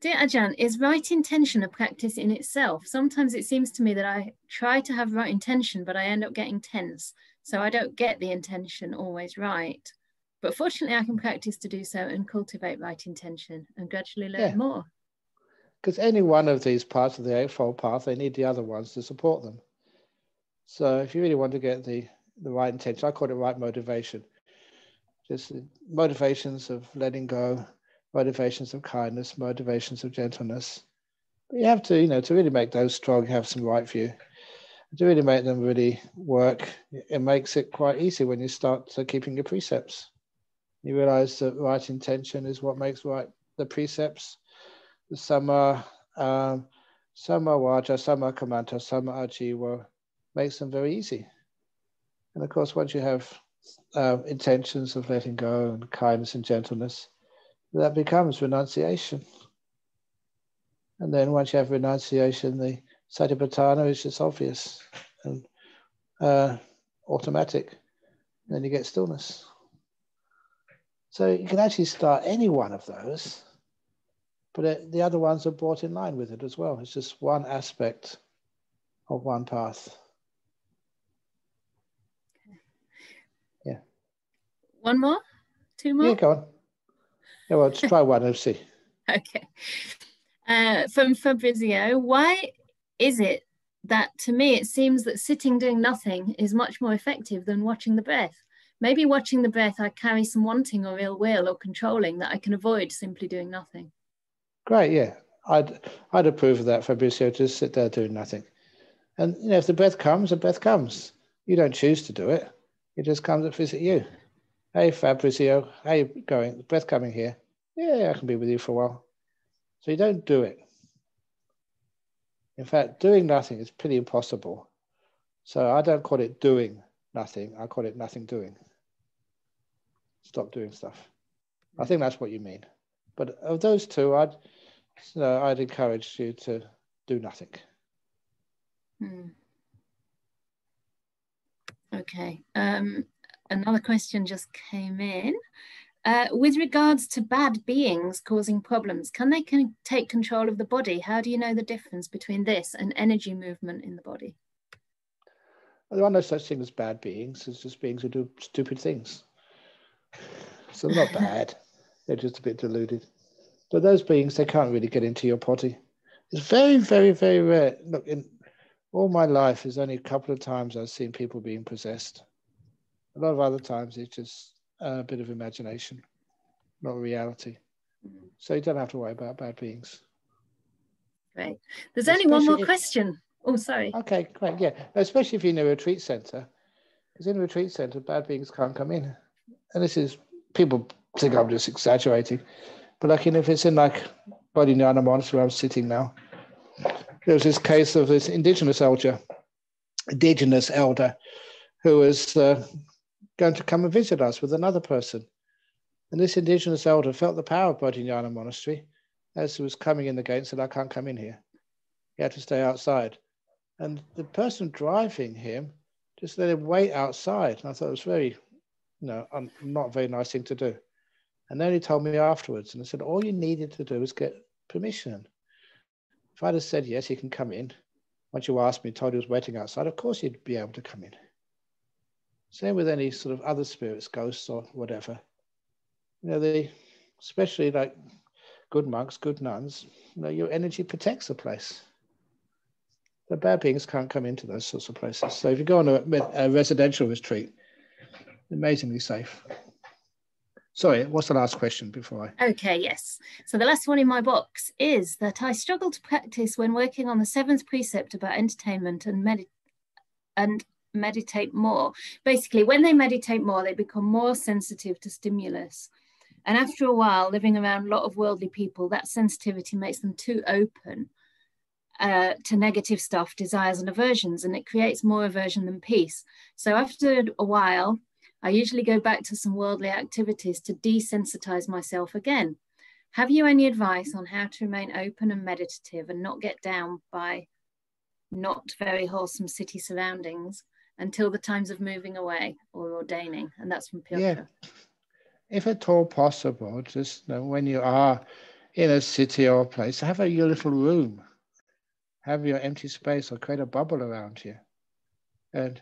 dear Ajahn, is right intention a practice in itself? Sometimes it seems to me that I try to have right intention, but I end up getting tense. So I don't get the intention always right. But fortunately, I can practice to do so and cultivate right intention and gradually learn yeah. more. Because any one of these parts of the Eightfold Path, they need the other ones to support them. So if you really want to get the, the right intention, I call it right motivation. Just motivations of letting go, motivations of kindness, motivations of gentleness. But you have to, you know, to really make those strong, have some right view. To really make them really work, it makes it quite easy when you start keeping your precepts you realize that right intention is what makes right the precepts. The samma, um, samma vaca, samma kammanta, samma ajiva makes them very easy. And of course, once you have um, intentions of letting go and kindness and gentleness, that becomes renunciation. And then once you have renunciation, the satipatthana is just obvious and uh, automatic. And then you get stillness. So you can actually start any one of those, but it, the other ones are brought in line with it as well. It's just one aspect of one path. Yeah. One more? Two more? Yeah, go on. Yeah, well, let's try one and see. Okay. Uh, from Fabrizio, why is it that to me it seems that sitting doing nothing is much more effective than watching the breath? Maybe watching the breath, I carry some wanting or ill will or controlling that I can avoid simply doing nothing. Great, yeah. I'd I'd approve of that, Fabrizio. Just sit there doing nothing. And you know, if the breath comes, the breath comes. You don't choose to do it. It just comes to visit you. Hey Fabrizio, how you going? The breath coming here. Yeah, I can be with you for a while. So you don't do it. In fact, doing nothing is pretty impossible. So I don't call it doing nothing. I call it nothing doing. Stop doing stuff. I think that's what you mean. But of those two, I'd you know, I'd encourage you to do nothing. Hmm. Okay. Um, another question just came in. Uh, with regards to bad beings causing problems, can they can take control of the body? How do you know the difference between this and energy movement in the body? There are no such thing as bad beings. It's just beings who do stupid things. So they're not bad. They're just a bit deluded. But those beings, they can't really get into your potty. It's very, very, very rare. Look, in all my life, there's only a couple of times I've seen people being possessed. A lot of other times, it's just a bit of imagination, not reality. So you don't have to worry about bad beings. Great. There's only Especially one more if, question. Oh, sorry. Okay, great. Yeah, especially if you're in a retreat center, because in a retreat center, bad beings can't come in. And this is people think I'm just exaggerating, but like, you know, if it's in like Bodhinyana Monastery where I'm sitting now, there was this case of this indigenous elder, indigenous elder, who was uh, going to come and visit us with another person. And this indigenous elder felt the power of Bodhinyana Monastery as he was coming in the gate and said, I can't come in here. He had to stay outside. And the person driving him just let him wait outside. And I thought it was very, you know, un- not a very nice thing to do. And then he told me afterwards, and I said, all you needed to do was get permission. If I'd have said, yes, he can come in, once you asked me, told he was waiting outside, of course he'd be able to come in. Same with any sort of other spirits, ghosts or whatever. You know, they, especially like good monks, good nuns, you know, your energy protects the place. The bad beings can't come into those sorts of places. So if you go on a, a residential retreat, amazingly safe. Sorry, what's the last question before I? Okay, yes. So the last one in my box is that I struggle to practice when working on the seventh precept about entertainment and med and meditate more. Basically, when they meditate more, they become more sensitive to stimulus. And after a while, living around a lot of worldly people, that sensitivity makes them too open uh, to negative stuff, desires, and aversions, and it creates more aversion than peace. So after a while, I usually go back to some worldly activities to desensitize myself again. Have you any advice on how to remain open and meditative and not get down by not very wholesome city surroundings until the times of moving away or ordaining. And that's from Piotr. Yeah. If at all possible, just you know, when you are in a city or a place, have a, your little room, have your empty space or create a bubble around you. And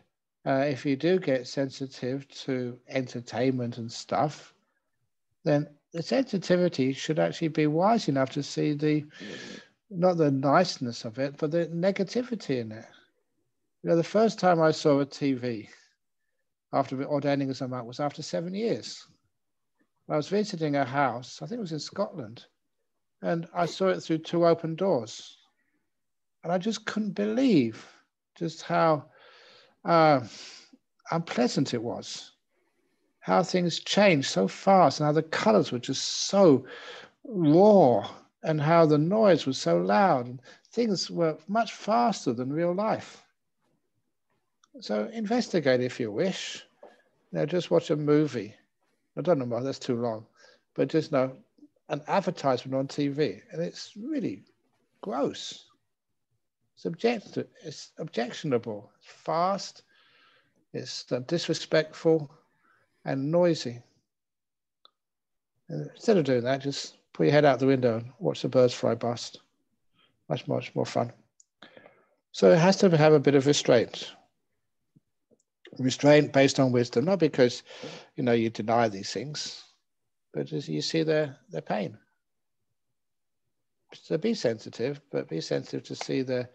uh, if you do get sensitive to entertainment and stuff, then the sensitivity should actually be wise enough to see the not the niceness of it, but the negativity in it. You know, the first time I saw a TV after ordaining as a monk was after seven years. I was visiting a house, I think it was in Scotland, and I saw it through two open doors. And I just couldn't believe just how uh, unpleasant it was, how things changed so fast, and how the colors were just so raw, and how the noise was so loud. Things were much faster than real life. So investigate if you wish. You know, just watch a movie. I don't know why that's too long, but just know an advertisement on TV, and it's really gross. It's, object- it's objectionable. It's fast. It's disrespectful and noisy. And instead of doing that, just put your head out the window and watch the birds fly past. Much, much more fun. So it has to have a bit of restraint. Restraint based on wisdom, not because you know you deny these things, but as you see their, their pain. So be sensitive, but be sensitive to see the,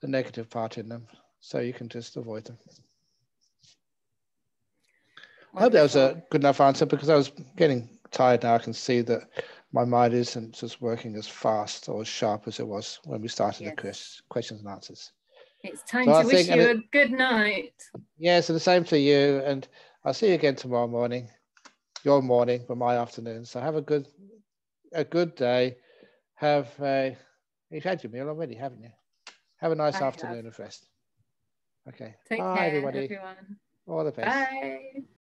the negative part in them so you can just avoid them. Wonderful. I hope that was a good enough answer because I was getting tired now. I can see that my mind isn't just working as fast or as sharp as it was when we started yes. the questions and answers. It's time so to I wish you a good night. Yes, and the same to you. And I'll see you again tomorrow morning. Your morning, but my afternoon. So have a good, a good day. Have a. You've had your meal already, haven't you? Have a nice I afternoon have. of rest. Okay. Take Bye, care, everybody. everyone. All the best. Bye.